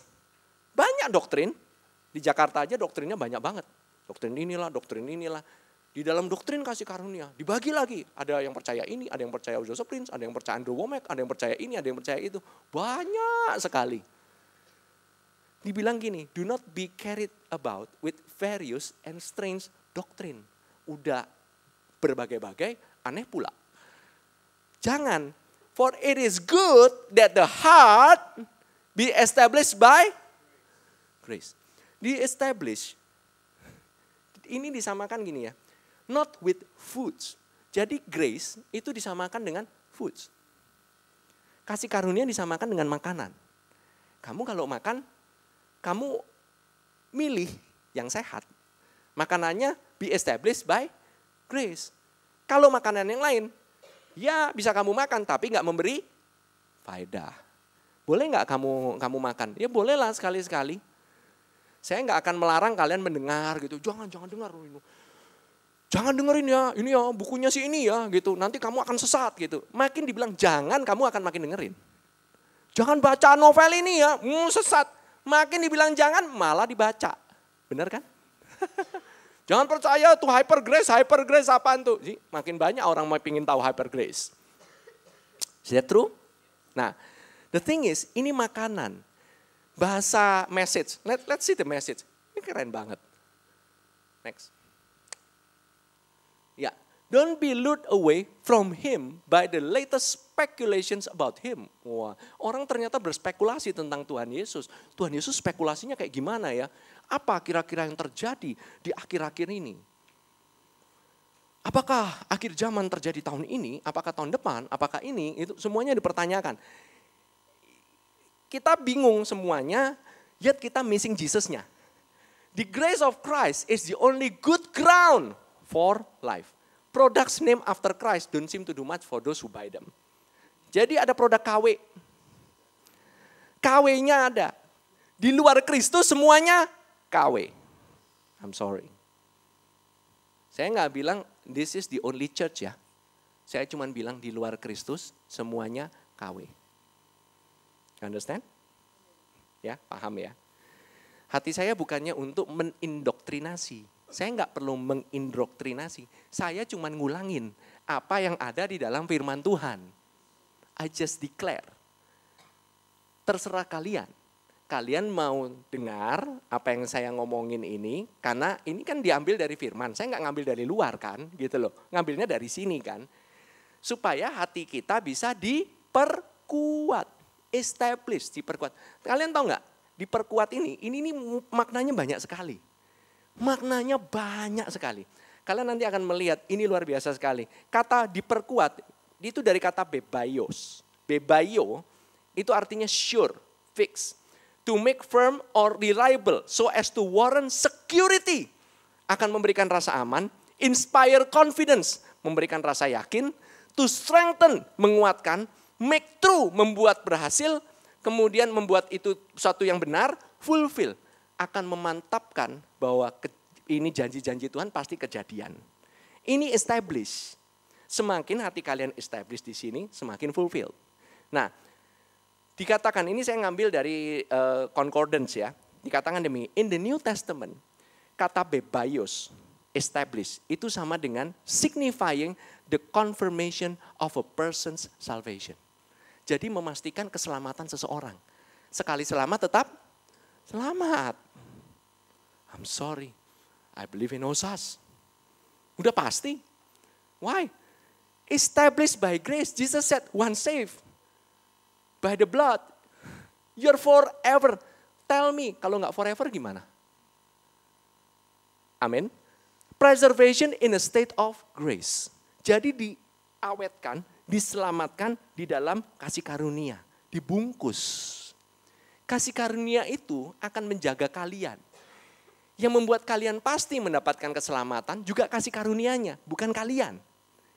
Speaker 1: Banyak doktrin. Di Jakarta aja doktrinnya banyak banget. Doktrin inilah, doktrin inilah. Di dalam doktrin kasih karunia, dibagi lagi. Ada yang percaya ini, ada yang percaya Joseph Prince, ada yang percaya Andrew Womack, ada yang percaya ini, ada yang percaya itu. Banyak sekali. Dibilang gini, do not be carried about with various and strange doctrine. Udah berbagai-bagai, aneh pula. Jangan, for it is good that the heart be established by grace. Di establish, ini disamakan gini ya not with foods. Jadi grace itu disamakan dengan foods. Kasih karunia disamakan dengan makanan. Kamu kalau makan, kamu milih yang sehat. Makanannya be established by grace. Kalau makanan yang lain, ya bisa kamu makan tapi nggak memberi faedah. Boleh nggak kamu kamu makan? Ya bolehlah sekali-sekali. Saya nggak akan melarang kalian mendengar gitu. Jangan jangan dengar jangan dengerin ya, ini ya bukunya si ini ya gitu. Nanti kamu akan sesat gitu. Makin dibilang jangan, kamu akan makin dengerin. Jangan baca novel ini ya, hmm, sesat. Makin dibilang jangan, malah dibaca. Benar kan? Jangan percaya tuh hyper grace, hyper grace apaan tuh? Sih, makin banyak orang mau pingin tahu hyper grace. Is that true? Nah, the thing is, ini makanan. Bahasa message. Let, let's see the message. Ini keren banget. Next. Don't be lured away from him by the latest speculations about him. Wah, orang ternyata berspekulasi tentang Tuhan Yesus. Tuhan Yesus spekulasinya kayak gimana ya? Apa kira-kira yang terjadi di akhir-akhir ini? Apakah akhir zaman terjadi tahun ini? Apakah tahun depan? Apakah ini? Itu semuanya dipertanyakan. Kita bingung semuanya, yet kita missing Jesus-nya. The grace of Christ is the only good ground for life. Products named after Christ don't seem to do much for those who buy them. Jadi ada produk KW. KW-nya ada. Di luar Kristus semuanya KW. I'm sorry. Saya nggak bilang this is the only church ya. Saya cuma bilang di luar Kristus semuanya KW. Understand? Ya, paham ya. Hati saya bukannya untuk menindoktrinasi. Saya nggak perlu mengindoktrinasi. Saya cuma ngulangin apa yang ada di dalam firman Tuhan. I just declare. Terserah kalian kalian mau dengar apa yang saya ngomongin ini karena ini kan diambil dari firman. Saya nggak ngambil dari luar kan, gitu loh. Ngambilnya dari sini kan. Supaya hati kita bisa diperkuat, establish, diperkuat. Kalian tahu nggak? Diperkuat ini, ini ini maknanya banyak sekali. Maknanya banyak sekali. Kalian nanti akan melihat ini luar biasa sekali. Kata diperkuat itu dari kata bebaios. Bebaio itu artinya sure, fix to make firm or reliable so as to warrant security akan memberikan rasa aman, inspire confidence, memberikan rasa yakin, to strengthen, menguatkan, make true, membuat berhasil, kemudian membuat itu suatu yang benar, fulfill, akan memantapkan bahwa ini janji-janji Tuhan pasti kejadian. Ini establish. Semakin hati kalian establish di sini, semakin fulfill. Nah, Dikatakan ini saya ngambil dari uh, concordance ya. Dikatakan demi in the New Testament kata bebaios establish itu sama dengan signifying the confirmation of a person's salvation. Jadi memastikan keselamatan seseorang. Sekali selamat tetap selamat. I'm sorry. I believe in Osas. Udah pasti. Why? Established by grace. Jesus said, one saved, by the blood. You're forever. Tell me, kalau nggak forever gimana? Amin. Preservation in a state of grace. Jadi diawetkan, diselamatkan di dalam kasih karunia, dibungkus. Kasih karunia itu akan menjaga kalian. Yang membuat kalian pasti mendapatkan keselamatan juga kasih karunianya, bukan kalian.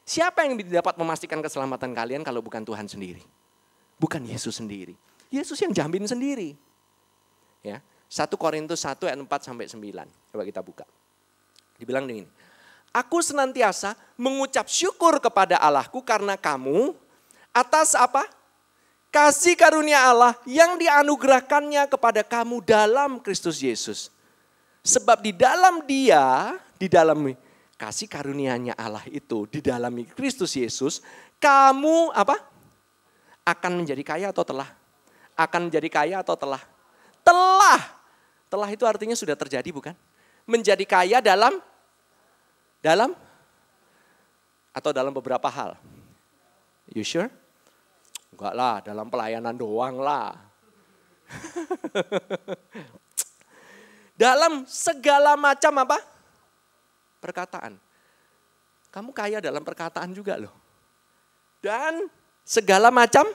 Speaker 1: Siapa yang dapat memastikan keselamatan kalian kalau bukan Tuhan sendiri? Bukan Yesus sendiri. Yesus yang jamin sendiri. Ya. 1 Korintus 1 ayat 4 sampai 9. Coba kita buka. Dibilang ini. Aku senantiasa mengucap syukur kepada Allahku karena kamu atas apa? Kasih karunia Allah yang dianugerahkannya kepada kamu dalam Kristus Yesus. Sebab di dalam dia, di dalam kasih karunianya Allah itu, di dalam Kristus Yesus, kamu apa? akan menjadi kaya atau telah? Akan menjadi kaya atau telah? Telah. Telah itu artinya sudah terjadi bukan? Menjadi kaya dalam dalam atau dalam beberapa hal. You sure? Enggak lah, dalam pelayanan doang lah. dalam segala macam apa? Perkataan. Kamu kaya dalam perkataan juga loh. Dan segala macam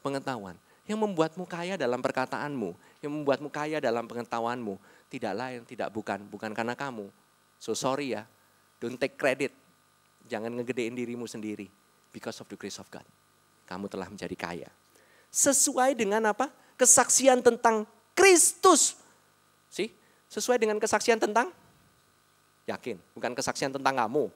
Speaker 1: pengetahuan. Yang membuatmu kaya dalam perkataanmu, yang membuatmu kaya dalam pengetahuanmu, tidak lain, tidak bukan, bukan karena kamu. So sorry ya, don't take credit. Jangan ngegedein dirimu sendiri. Because of the grace of God. Kamu telah menjadi kaya. Sesuai dengan apa? Kesaksian tentang Kristus. Sih, sesuai dengan kesaksian tentang? Yakin, bukan kesaksian tentang kamu.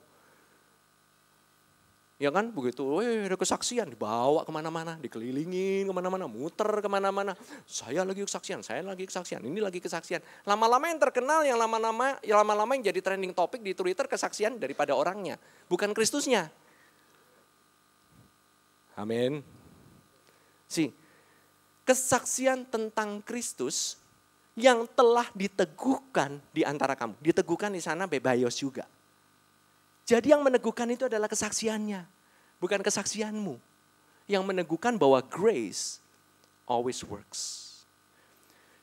Speaker 1: Ya kan, begitu, weh ada kesaksian, dibawa ke mana-mana, dikelilingin ke mana-mana, muter ke mana-mana. Saya lagi kesaksian, saya lagi kesaksian, ini lagi kesaksian. Lama-lama yang terkenal, yang lama-lama yang lama-lama yang jadi trending topik di Twitter kesaksian daripada orangnya, bukan Kristusnya. Amin. Si kesaksian tentang Kristus yang telah diteguhkan di antara kamu. Diteguhkan di sana bebayos juga. Jadi yang meneguhkan itu adalah kesaksiannya, bukan kesaksianmu. Yang meneguhkan bahwa grace always works.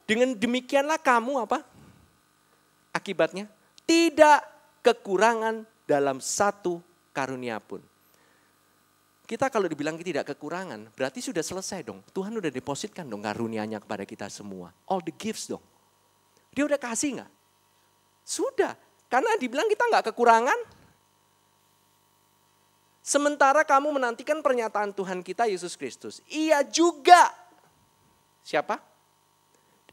Speaker 1: Dengan demikianlah kamu apa? Akibatnya tidak kekurangan dalam satu karunia pun. Kita kalau dibilang tidak kekurangan, berarti sudah selesai dong. Tuhan udah depositkan dong karunianya kepada kita semua. All the gifts dong. Dia udah kasih nggak? Sudah. Karena dibilang kita nggak kekurangan, Sementara kamu menantikan pernyataan Tuhan kita Yesus Kristus. Ia juga. Siapa?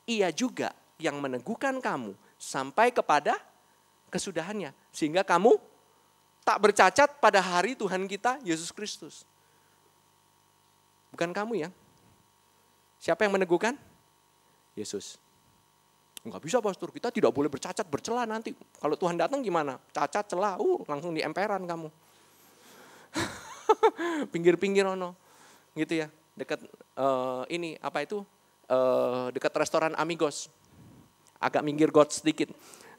Speaker 1: Ia juga yang meneguhkan kamu sampai kepada kesudahannya. Sehingga kamu tak bercacat pada hari Tuhan kita Yesus Kristus. Bukan kamu ya. Siapa yang meneguhkan? Yesus. Enggak bisa pastor, kita tidak boleh bercacat, bercela nanti. Kalau Tuhan datang gimana? Cacat, celah, uh langsung di emperan kamu. pinggir-pinggir ono gitu ya dekat uh, ini apa itu uh, dekat restoran Amigos agak minggir got sedikit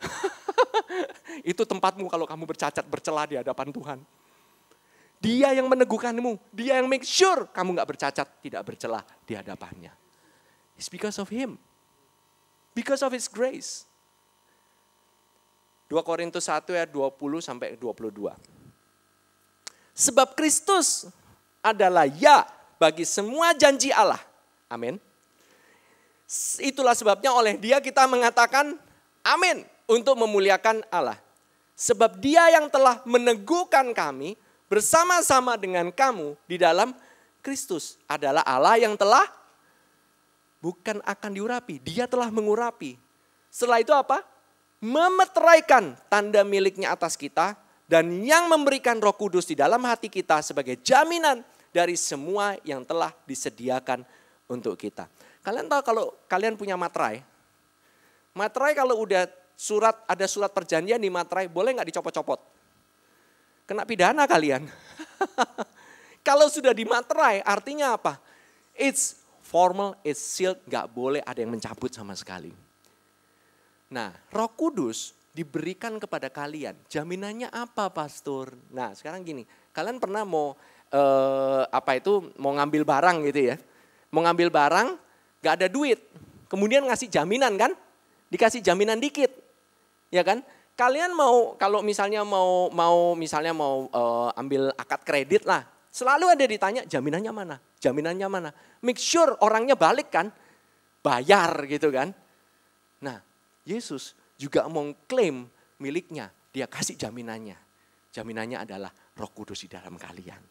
Speaker 1: itu tempatmu kalau kamu bercacat bercela di hadapan Tuhan dia yang meneguhkanmu dia yang make sure kamu nggak bercacat tidak bercela di hadapannya it's because of him because of his grace 2 Korintus 1 ayat 20 sampai 22 Sebab Kristus adalah ya bagi semua janji Allah. Amin. Itulah sebabnya oleh dia kita mengatakan amin untuk memuliakan Allah. Sebab dia yang telah meneguhkan kami bersama-sama dengan kamu di dalam Kristus adalah Allah yang telah bukan akan diurapi, dia telah mengurapi. Setelah itu apa? Memeteraikan tanda miliknya atas kita dan yang memberikan Roh Kudus di dalam hati kita sebagai jaminan dari semua yang telah disediakan untuk kita. Kalian tahu kalau kalian punya materai, materai kalau udah surat ada surat perjanjian di materai boleh nggak dicopot-copot? Kena pidana kalian. kalau sudah di materai artinya apa? It's formal, it's sealed, nggak boleh ada yang mencabut sama sekali. Nah, Roh Kudus diberikan kepada kalian. Jaminannya apa, pastor? Nah, sekarang gini, kalian pernah mau eh, apa itu mau ngambil barang gitu ya? Mau ngambil barang, gak ada duit. Kemudian ngasih jaminan kan? Dikasih jaminan dikit, ya kan? Kalian mau kalau misalnya mau mau misalnya mau eh, ambil akad kredit lah, selalu ada ditanya jaminannya mana? Jaminannya mana? Make sure orangnya balik kan? Bayar gitu kan? Nah, Yesus juga mengklaim miliknya, dia kasih jaminannya. Jaminannya adalah roh kudus di dalam kalian.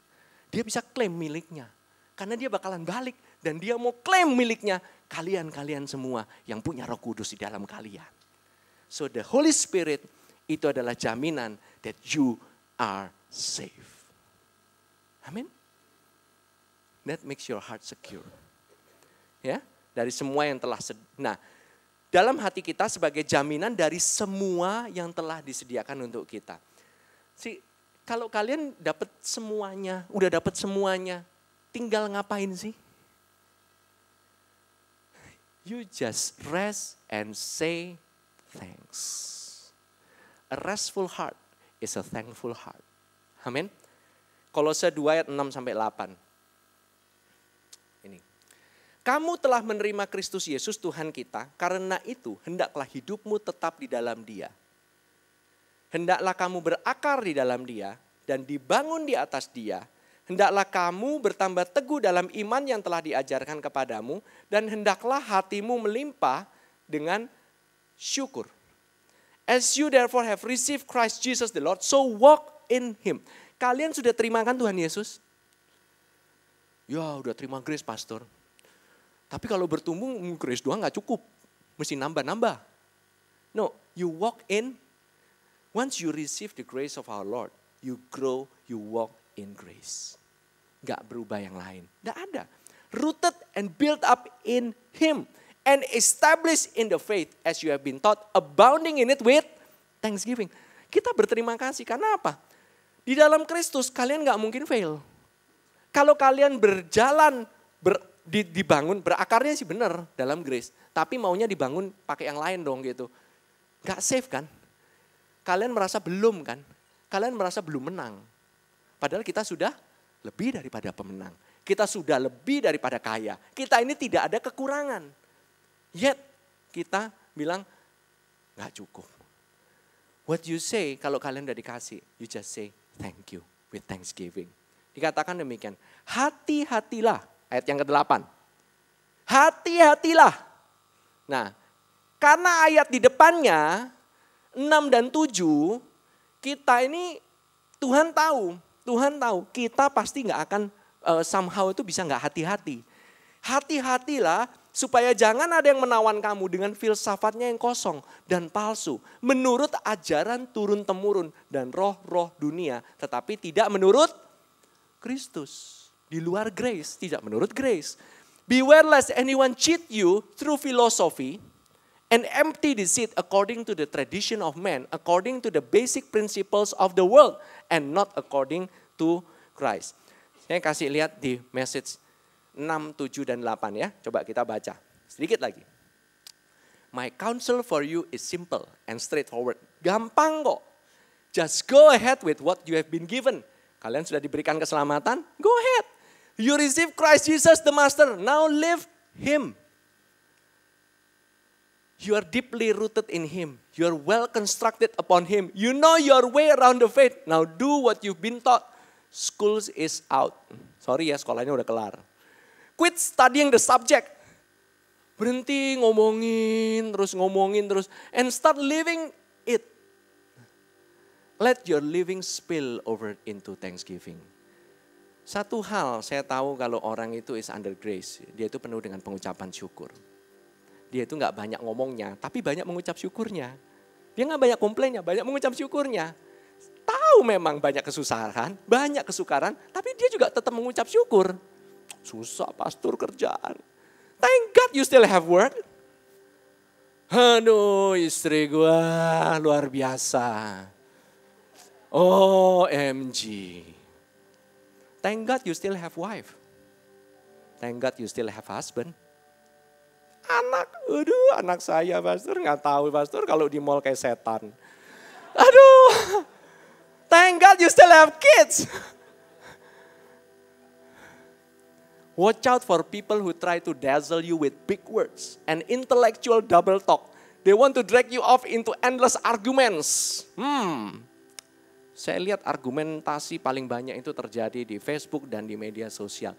Speaker 1: Dia bisa klaim miliknya. Karena dia bakalan balik dan dia mau klaim miliknya kalian-kalian semua yang punya roh kudus di dalam kalian. So the Holy Spirit itu adalah jaminan that you are safe. Amin. That makes your heart secure. Ya, dari semua yang telah nah dalam hati kita sebagai jaminan dari semua yang telah disediakan untuk kita. Si kalau kalian dapat semuanya, udah dapat semuanya, tinggal ngapain sih? You just rest and say thanks. A restful heart is a thankful heart. Amin. Kolose 2 ayat 6 sampai 8. Kamu telah menerima Kristus Yesus Tuhan kita, karena itu hendaklah hidupmu tetap di dalam dia. Hendaklah kamu berakar di dalam dia dan dibangun di atas dia. Hendaklah kamu bertambah teguh dalam iman yang telah diajarkan kepadamu dan hendaklah hatimu melimpah dengan syukur. As you therefore have received Christ Jesus the Lord, so walk in him. Kalian sudah terimakan Tuhan Yesus? Ya udah terima grace pastor. Tapi kalau bertumbuh grace doang nggak cukup. Mesti nambah-nambah. No, you walk in. Once you receive the grace of our Lord, you grow, you walk in grace. Gak berubah yang lain. Gak ada. Rooted and built up in Him. And established in the faith as you have been taught. Abounding in it with thanksgiving. Kita berterima kasih karena apa? Di dalam Kristus kalian gak mungkin fail. Kalau kalian berjalan, ber, di, dibangun, berakarnya sih benar dalam grace. Tapi maunya dibangun pakai yang lain dong gitu. Gak safe kan? Kalian merasa belum kan? Kalian merasa belum menang. Padahal kita sudah lebih daripada pemenang. Kita sudah lebih daripada kaya. Kita ini tidak ada kekurangan. Yet kita bilang gak cukup. What you say kalau kalian udah dikasih, you just say thank you with thanksgiving. Dikatakan demikian, hati-hatilah, ayat yang ke-8. Hati-hatilah. Nah, karena ayat di depannya 6 dan 7, kita ini Tuhan tahu, Tuhan tahu kita pasti nggak akan uh, somehow itu bisa nggak hati-hati. Hati-hatilah Supaya jangan ada yang menawan kamu dengan filsafatnya yang kosong dan palsu. Menurut ajaran turun-temurun dan roh-roh dunia. Tetapi tidak menurut Kristus. Di luar grace, tidak menurut grace. Beware lest anyone cheat you through philosophy and empty deceit according to the tradition of man, according to the basic principles of the world, and not according to Christ. Saya kasih lihat di message 6, 7, dan 8 ya. Coba kita baca. Sedikit lagi. My counsel for you is simple and straightforward. Gampang kok. Just go ahead with what you have been given. Kalian sudah diberikan keselamatan, go ahead. You receive Christ Jesus the Master, now live Him. You are deeply rooted in Him. You are well constructed upon Him. You know your way around the faith. Now do what you've been taught. Schools is out. Sorry ya, sekolahnya udah kelar. Quit studying the subject. Berhenti ngomongin, terus ngomongin terus. And start living it. Let your living spill over into thanksgiving. Satu hal saya tahu kalau orang itu is under grace, dia itu penuh dengan pengucapan syukur. Dia itu nggak banyak ngomongnya, tapi banyak mengucap syukurnya. Dia nggak banyak komplainnya, banyak mengucap syukurnya. Tahu memang banyak kesusahan, banyak kesukaran, tapi dia juga tetap mengucap syukur. Susah pastor kerjaan. Thank God you still have work. Aduh istri gue luar biasa. OMG. Thank God you still have wife. Thank God you still have husband. Anak, aduh anak saya pastor nggak tahu pastor kalau di mall kayak setan. Aduh, thank God you still have kids. Watch out for people who try to dazzle you with big words and intellectual double talk. They want to drag you off into endless arguments. Hmm. Saya lihat argumentasi paling banyak itu terjadi di Facebook dan di media sosial.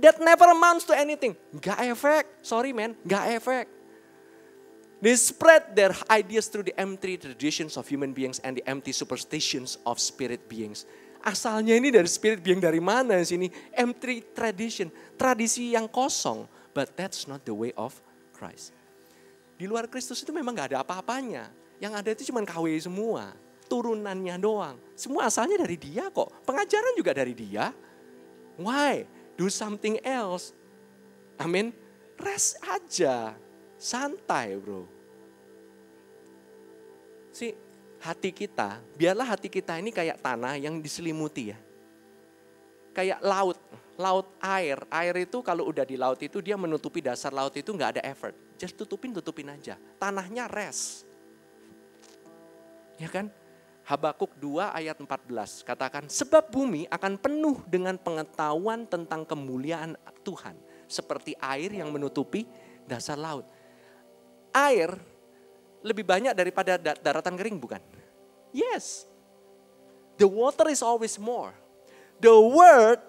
Speaker 1: That never amounts to anything. Gak efek. Sorry man, gak efek. They spread their ideas through the empty traditions of human beings and the empty superstitions of spirit beings. Asalnya ini dari spirit being dari mana sini? M3 tradition, tradisi yang kosong. But that's not the way of Christ. Di luar Kristus itu memang gak ada apa-apanya. Yang ada itu cuma KW semua. Turunannya doang. Semua asalnya dari dia kok. Pengajaran juga dari dia. Why? Do something else. Amin. Rest aja. Santai bro. Si hati kita, biarlah hati kita ini kayak tanah yang diselimuti ya. Kayak laut, laut air. Air itu kalau udah di laut itu dia menutupi dasar laut itu nggak ada effort. Just tutupin, tutupin aja. Tanahnya rest. Ya kan? Habakuk 2 ayat 14 katakan sebab bumi akan penuh dengan pengetahuan tentang kemuliaan Tuhan seperti air yang menutupi dasar laut. Air lebih banyak daripada daratan kering bukan? Yes. The water is always more. The word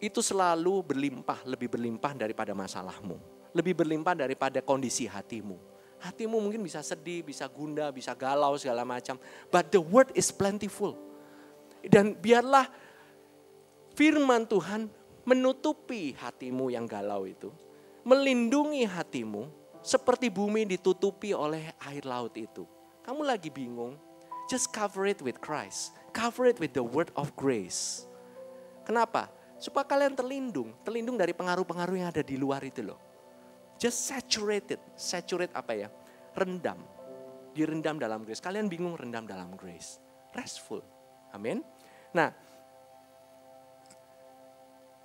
Speaker 1: itu selalu berlimpah, lebih berlimpah daripada masalahmu. Lebih berlimpah daripada kondisi hatimu. Hatimu mungkin bisa sedih, bisa gunda, bisa galau segala macam. But the word is plentiful. Dan biarlah firman Tuhan menutupi hatimu yang galau itu. Melindungi hatimu seperti bumi ditutupi oleh air laut itu. Kamu lagi bingung, just cover it with Christ. Cover it with the word of grace. Kenapa? Supaya kalian terlindung, terlindung dari pengaruh-pengaruh yang ada di luar itu loh. Just saturated, saturate apa ya? Rendam, direndam dalam grace. Kalian bingung rendam dalam grace. Restful. Amin. Nah,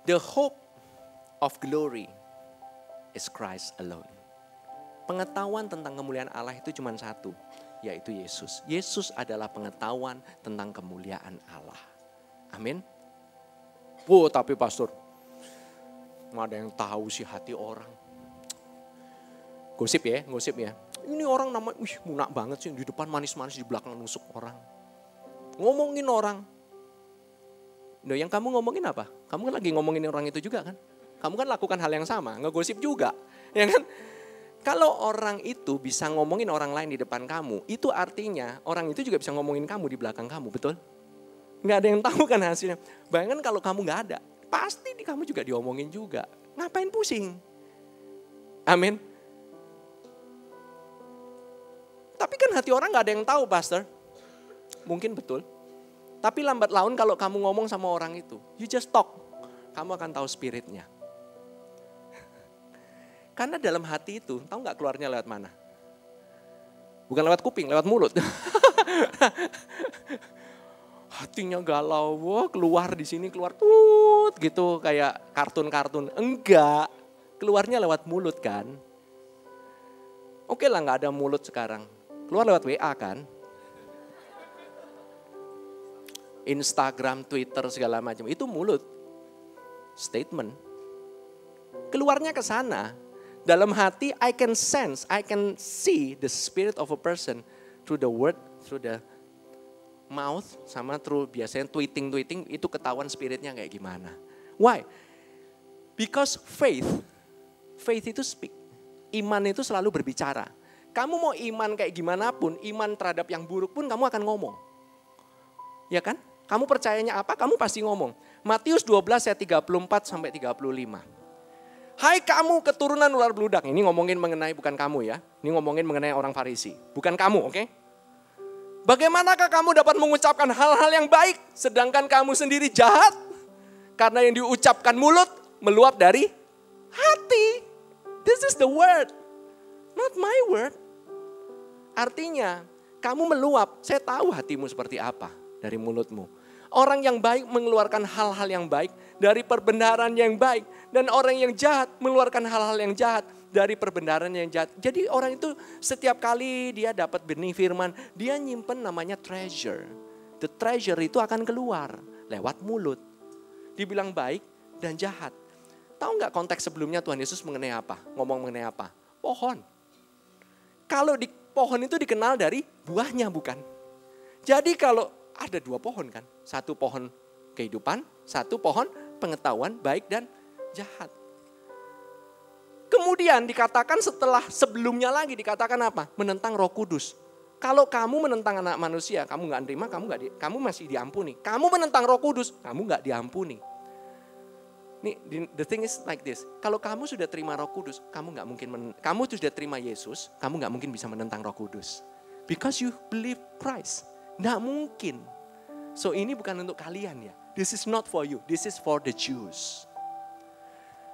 Speaker 1: the hope of glory is Christ alone. Pengetahuan tentang kemuliaan Allah itu cuma satu, yaitu Yesus. Yesus adalah pengetahuan tentang kemuliaan Allah. Amin. Wow, tapi pastor, nggak ada yang tahu sih hati orang. Gosip ya, gosip ya. Ini orang nama, wih munak banget sih di depan manis-manis di belakang nusuk orang. Ngomongin orang. Nah, yang kamu ngomongin apa? Kamu kan lagi ngomongin orang itu juga kan? Kamu kan lakukan hal yang sama, ngegosip juga. Ya kan? Kalau orang itu bisa ngomongin orang lain di depan kamu, itu artinya orang itu juga bisa ngomongin kamu di belakang kamu, betul? Nggak ada yang tahu kan hasilnya. Bayangkan kalau kamu nggak ada, pasti di kamu juga diomongin juga. Ngapain pusing? Amin. Tapi kan hati orang nggak ada yang tahu, Pastor. Mungkin betul. Tapi lambat laun kalau kamu ngomong sama orang itu, you just talk. Kamu akan tahu spiritnya. Karena dalam hati itu, tahu nggak keluarnya lewat mana? Bukan lewat kuping, lewat mulut. Hatinya galau, wah keluar di sini, keluar tut gitu kayak kartun-kartun. Enggak, keluarnya lewat mulut kan. Oke lah nggak ada mulut sekarang. Keluar lewat WA kan. Instagram, Twitter segala macam itu mulut. Statement. Keluarnya ke sana, dalam hati I can sense, I can see the spirit of a person through the word, through the mouth, sama through biasanya tweeting-tweeting itu ketahuan spiritnya kayak gimana. Why? Because faith, faith itu speak. Iman itu selalu berbicara. Kamu mau iman kayak gimana pun, iman terhadap yang buruk pun kamu akan ngomong. Ya kan? Kamu percayanya apa, kamu pasti ngomong. Matius 12 ayat 34 sampai 35. Hai kamu keturunan ular beludak. Ini ngomongin mengenai bukan kamu ya. Ini ngomongin mengenai orang Farisi. Bukan kamu, oke? Okay? Bagaimanakah kamu dapat mengucapkan hal-hal yang baik sedangkan kamu sendiri jahat? Karena yang diucapkan mulut meluap dari hati. This is the word. Not my word. Artinya, kamu meluap. Saya tahu hatimu seperti apa dari mulutmu. Orang yang baik mengeluarkan hal-hal yang baik dari perbenaran yang baik. Dan orang yang jahat mengeluarkan hal-hal yang jahat dari perbenaran yang jahat. Jadi orang itu setiap kali dia dapat benih firman, dia nyimpen namanya treasure. The treasure itu akan keluar lewat mulut. Dibilang baik dan jahat. Tahu nggak konteks sebelumnya Tuhan Yesus mengenai apa? Ngomong mengenai apa? Pohon. Kalau di pohon itu dikenal dari buahnya bukan? Jadi kalau ada dua pohon kan. Satu pohon kehidupan, satu pohon pengetahuan baik dan jahat. Kemudian dikatakan setelah sebelumnya lagi dikatakan apa? Menentang Roh Kudus. Kalau kamu menentang anak manusia, kamu nggak nerima, kamu nggak, kamu masih diampuni. Kamu menentang Roh Kudus, kamu nggak diampuni. Nih, the thing is like this. Kalau kamu sudah terima Roh Kudus, kamu nggak mungkin, men, kamu sudah terima Yesus, kamu nggak mungkin bisa menentang Roh Kudus. Because you believe Christ. Nggak mungkin. So ini bukan untuk kalian ya. This is not for you. This is for the Jews.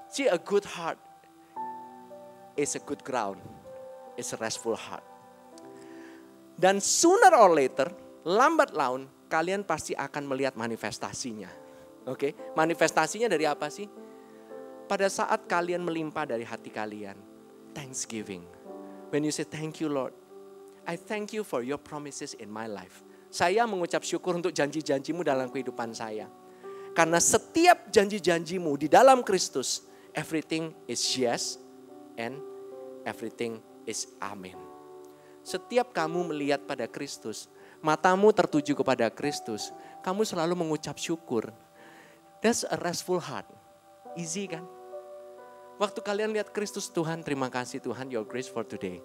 Speaker 1: See a good heart is a good ground. It's a restful heart. Dan sooner or later, lambat laun, kalian pasti akan melihat manifestasinya. Oke, okay? manifestasinya dari apa sih? Pada saat kalian melimpah dari hati kalian, thanksgiving. When you say thank you Lord, I thank you for your promises in my life. Saya mengucap syukur untuk janji-janjimu dalam kehidupan saya. Karena setiap janji-janjimu di dalam Kristus, everything is yes and everything is amin. Setiap kamu melihat pada Kristus, matamu tertuju kepada Kristus, kamu selalu mengucap syukur. That's a restful heart. Easy kan? Waktu kalian lihat Kristus, Tuhan terima kasih Tuhan your grace for today.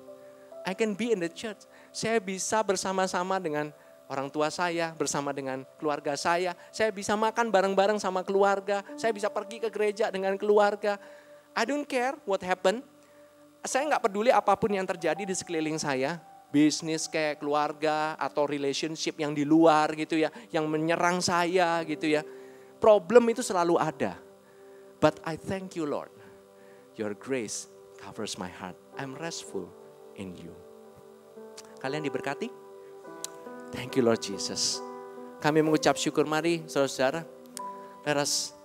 Speaker 1: I can be in the church. Saya bisa bersama-sama dengan orang tua saya, bersama dengan keluarga saya. Saya bisa makan bareng-bareng sama keluarga. Saya bisa pergi ke gereja dengan keluarga. I don't care what happen. Saya nggak peduli apa pun yang terjadi di sekeliling saya. Bisnis kayak keluarga atau relationship yang di luar gitu ya. Yang menyerang saya gitu ya.
Speaker 2: problem itu selalu ada. But I thank you Lord. Your grace covers my heart. I'm restful in you. Kalian diberkati? Thank you Lord Jesus. Kami mengucap syukur mari saudara-saudara. Let us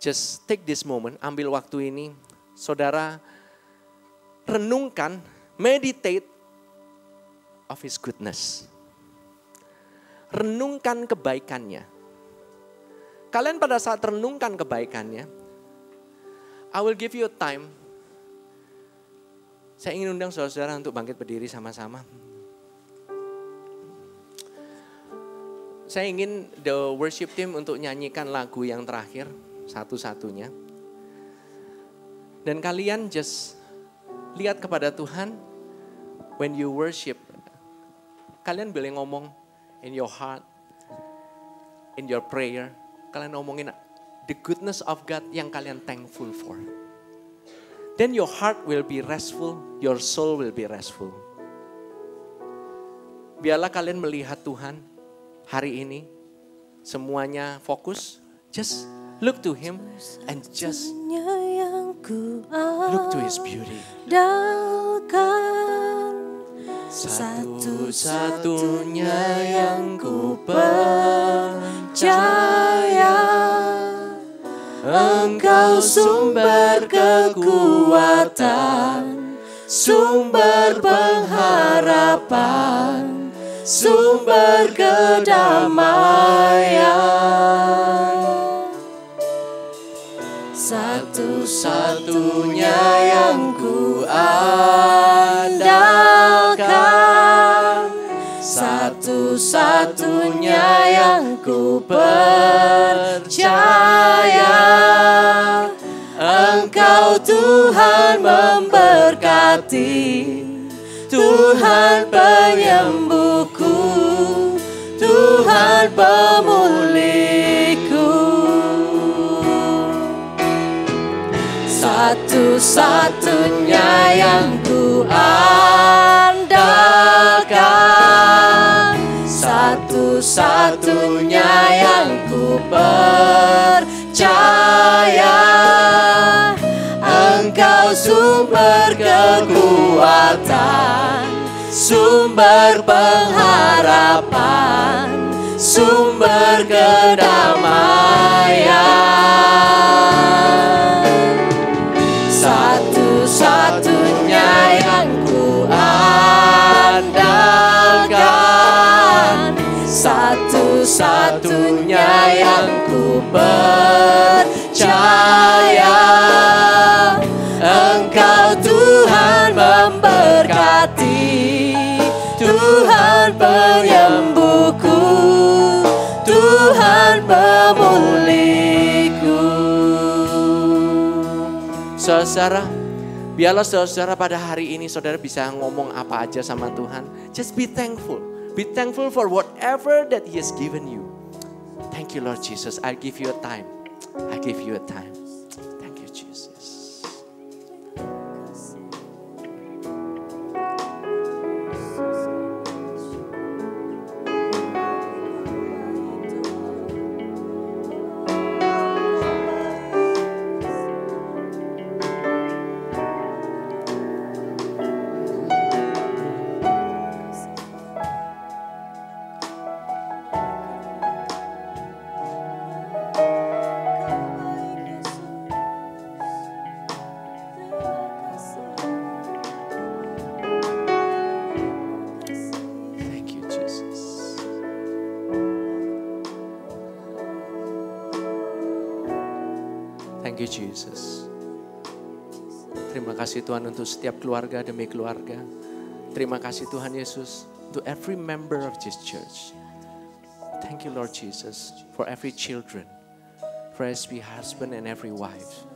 Speaker 2: just take this moment, ambil waktu ini. Saudara renungkan, meditate of his goodness. Renungkan kebaikannya. Kalian pada saat renungkan kebaikannya, I will give you time. Saya ingin undang saudara-saudara untuk bangkit berdiri sama-sama. Saya ingin the worship team untuk nyanyikan lagu yang terakhir, satu-satunya. Dan kalian just lihat kepada Tuhan, when you worship, kalian boleh ngomong in your heart, in your prayer, kalian ngomongin the goodness of God yang kalian thankful for. Then your heart will be restful, your soul will be restful. Biarlah kalian melihat Tuhan, hari ini semuanya fokus, just look to him and just look to his beauty. Satu-satunya yang ku percaya Engkau sumber kekuatan Sumber pengharapan sumber kedamaian. Satu-satunya yang ku andalkan, satu-satunya yang ku percaya. Engkau Tuhan memberkati Tuhan penyembuhku, Tuhan pemulihku. Satu-satunya yang ku andalkan, satu-satunya yang ku percaya. Engkau sumber kekuatan, sumber pengharapan, sumber kedamaian. Satu-satunya yang ku andalkan, satu-satunya yang ku percaya. Saudara, biarlah saudara pada hari ini saudara bisa ngomong apa aja sama Tuhan. Just be thankful. Be thankful for whatever that He has given you. Thank you Lord Jesus. I give you a time. I give you a time. Kasih Tuhan untuk setiap keluarga demi keluarga. Terima kasih Tuhan Yesus untuk every member of this church. Thank you Lord Jesus for every children, for every husband and every wife.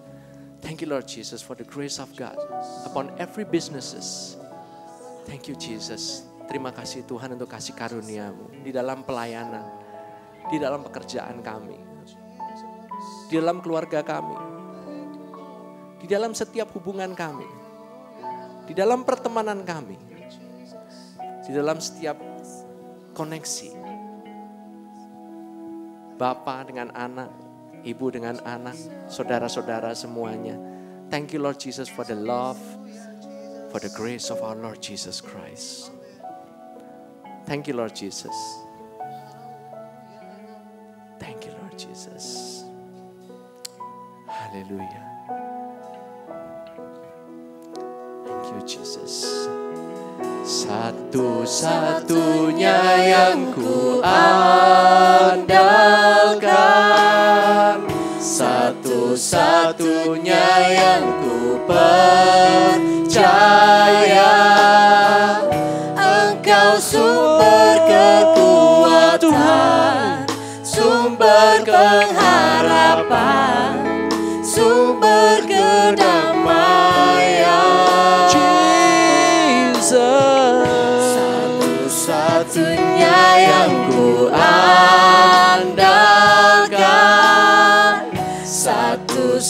Speaker 2: Thank you Lord Jesus for the grace of God upon every businesses. Thank you Jesus. Terima kasih Tuhan untuk kasih karuniamu di dalam pelayanan, di dalam pekerjaan kami, di dalam keluarga kami, di dalam setiap hubungan kami, di dalam pertemanan kami, di dalam setiap koneksi. Bapa dengan anak,
Speaker 1: ibu dengan anak, saudara-saudara semuanya. Thank you Lord Jesus for the love, for the grace of our Lord Jesus Christ. Thank you Lord Jesus. Hallelujah. Thank you Jesus. Satu-satunya yang ku andalkan Satu-satunya yang ku percaya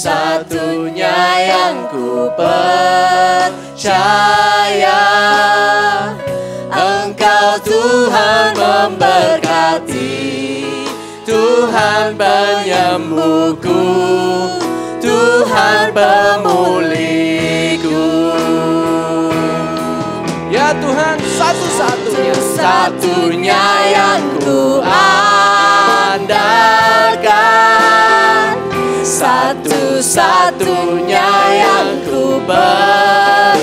Speaker 2: satu-satunya yang ku percaya. Engkau Tuhan memberkati, Tuhan penyembuhku, Tuhan pemulihku.
Speaker 1: Ya Tuhan satu-satunya
Speaker 2: Satunya yang ku andalkan Satu-satunya yang ku percaya.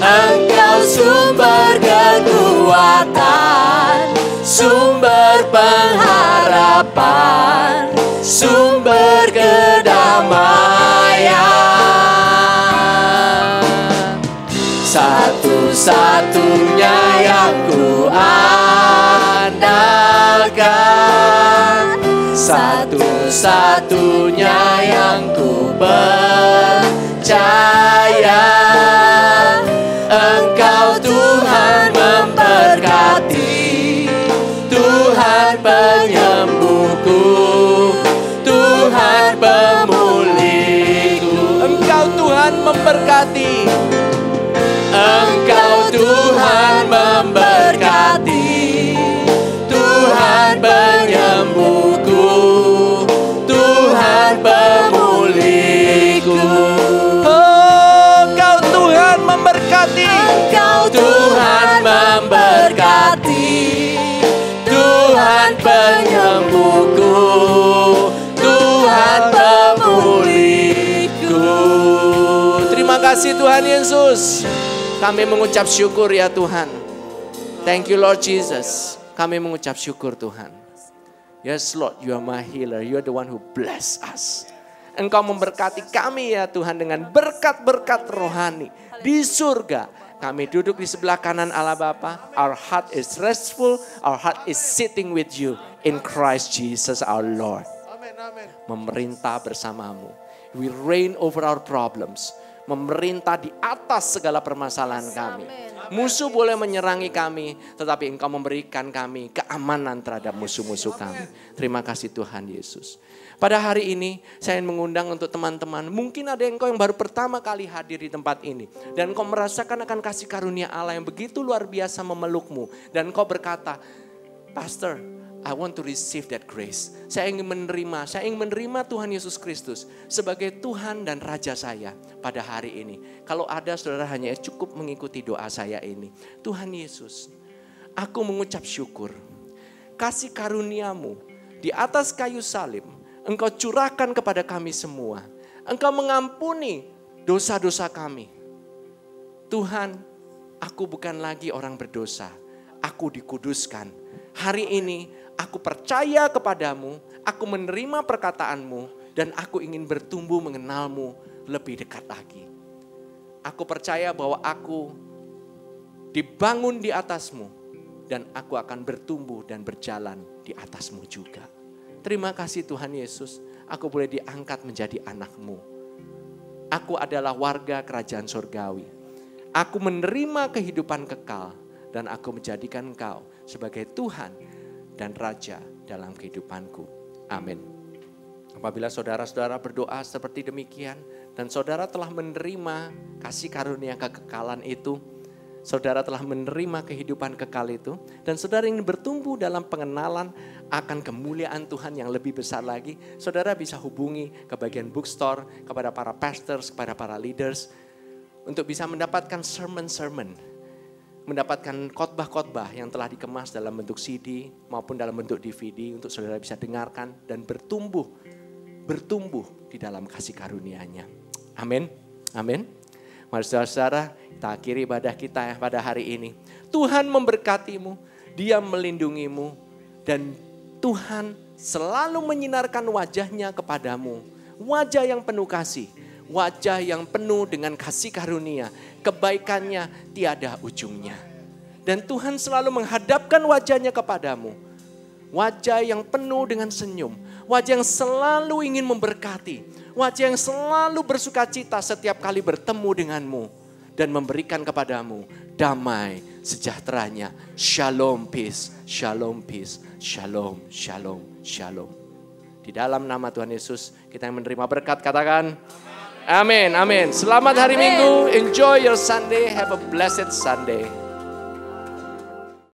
Speaker 2: Engkau sumber kekuatan Sumber pengharapan Sumber kedamaian. Satu-satunya yang ku andalkan Satu-satunya yang ku percaya. Engkau Tuhan memberkati Tuhan penyembuhku Tuhan pemulihku
Speaker 1: Terima kasih Tuhan Yesus Kami mengucap syukur ya Tuhan Thank you Lord Jesus Kami mengucap syukur Tuhan Yes Lord, you are my healer. You are the one who bless us. Engkau memberkati kami ya Tuhan dengan berkat-berkat rohani di surga. Kami duduk di sebelah kanan Allah Bapa. Our heart is restful. Our heart is sitting with you in Christ Jesus our Lord. Memerintah bersamamu. We reign over our problems. Memerintah di atas segala permasalahan kami. Musuh boleh menyerangi kami, tetapi engkau memberikan kami keamanan terhadap musuh-musuh kami. Terima kasih Tuhan Yesus. Pada hari ini saya ingin mengundang untuk teman-teman. Mungkin ada yang kau yang baru pertama kali hadir di tempat ini. Dan kau merasakan akan kasih karunia Allah yang begitu luar biasa memelukmu. Dan kau berkata, Pastor, I want to receive that grace. Saya ingin menerima, saya ingin menerima Tuhan Yesus Kristus sebagai Tuhan dan Raja saya pada hari ini. Kalau ada saudara hanya cukup mengikuti doa saya ini. Tuhan Yesus, aku mengucap syukur. Kasih karuniamu di atas kayu salib, engkau curahkan kepada kami semua. Engkau mengampuni dosa-dosa kami. Tuhan, aku bukan lagi orang berdosa. Aku dikuduskan. Hari ini aku percaya kepadamu, aku menerima perkataanmu, dan aku ingin bertumbuh mengenalmu lebih dekat lagi. Aku percaya bahwa aku dibangun di atasmu, dan aku akan bertumbuh dan berjalan di atasmu juga. Terima kasih Tuhan Yesus, aku boleh diangkat menjadi anakmu. Aku adalah warga kerajaan surgawi. Aku menerima kehidupan kekal dan aku menjadikan engkau sebagai Tuhan dan Raja dalam kehidupanku. Amin. Apabila saudara-saudara berdoa seperti demikian dan saudara telah menerima kasih karunia kekekalan itu, saudara telah menerima kehidupan kekal itu, dan saudara ingin bertumbuh dalam pengenalan akan kemuliaan Tuhan yang lebih besar lagi, saudara bisa hubungi ke bagian bookstore, kepada para pastors, kepada para leaders, untuk bisa mendapatkan sermon-sermon, mendapatkan khotbah-khotbah yang telah dikemas dalam bentuk CD maupun dalam bentuk DVD untuk saudara bisa dengarkan dan bertumbuh, bertumbuh di dalam kasih karunia-Nya. Amin. Amin. Mari saudara-saudara, kita akhiri ibadah kita pada hari ini. Tuhan memberkatimu, dia melindungimu, dan Tuhan selalu menyinarkan wajahnya kepadamu. Wajah yang penuh kasih, wajah yang penuh dengan kasih karunia, kebaikannya tiada ujungnya. Dan Tuhan selalu menghadapkan wajahnya kepadamu. Wajah yang penuh dengan senyum, wajah yang selalu ingin memberkati, Wajah yang selalu bersuka cita setiap kali bertemu denganmu. Dan memberikan kepadamu damai sejahteranya. Shalom peace, shalom peace, shalom, shalom, shalom. Di dalam nama Tuhan Yesus kita yang menerima berkat katakan amin, amin. Selamat hari Minggu, enjoy your Sunday, have a blessed Sunday.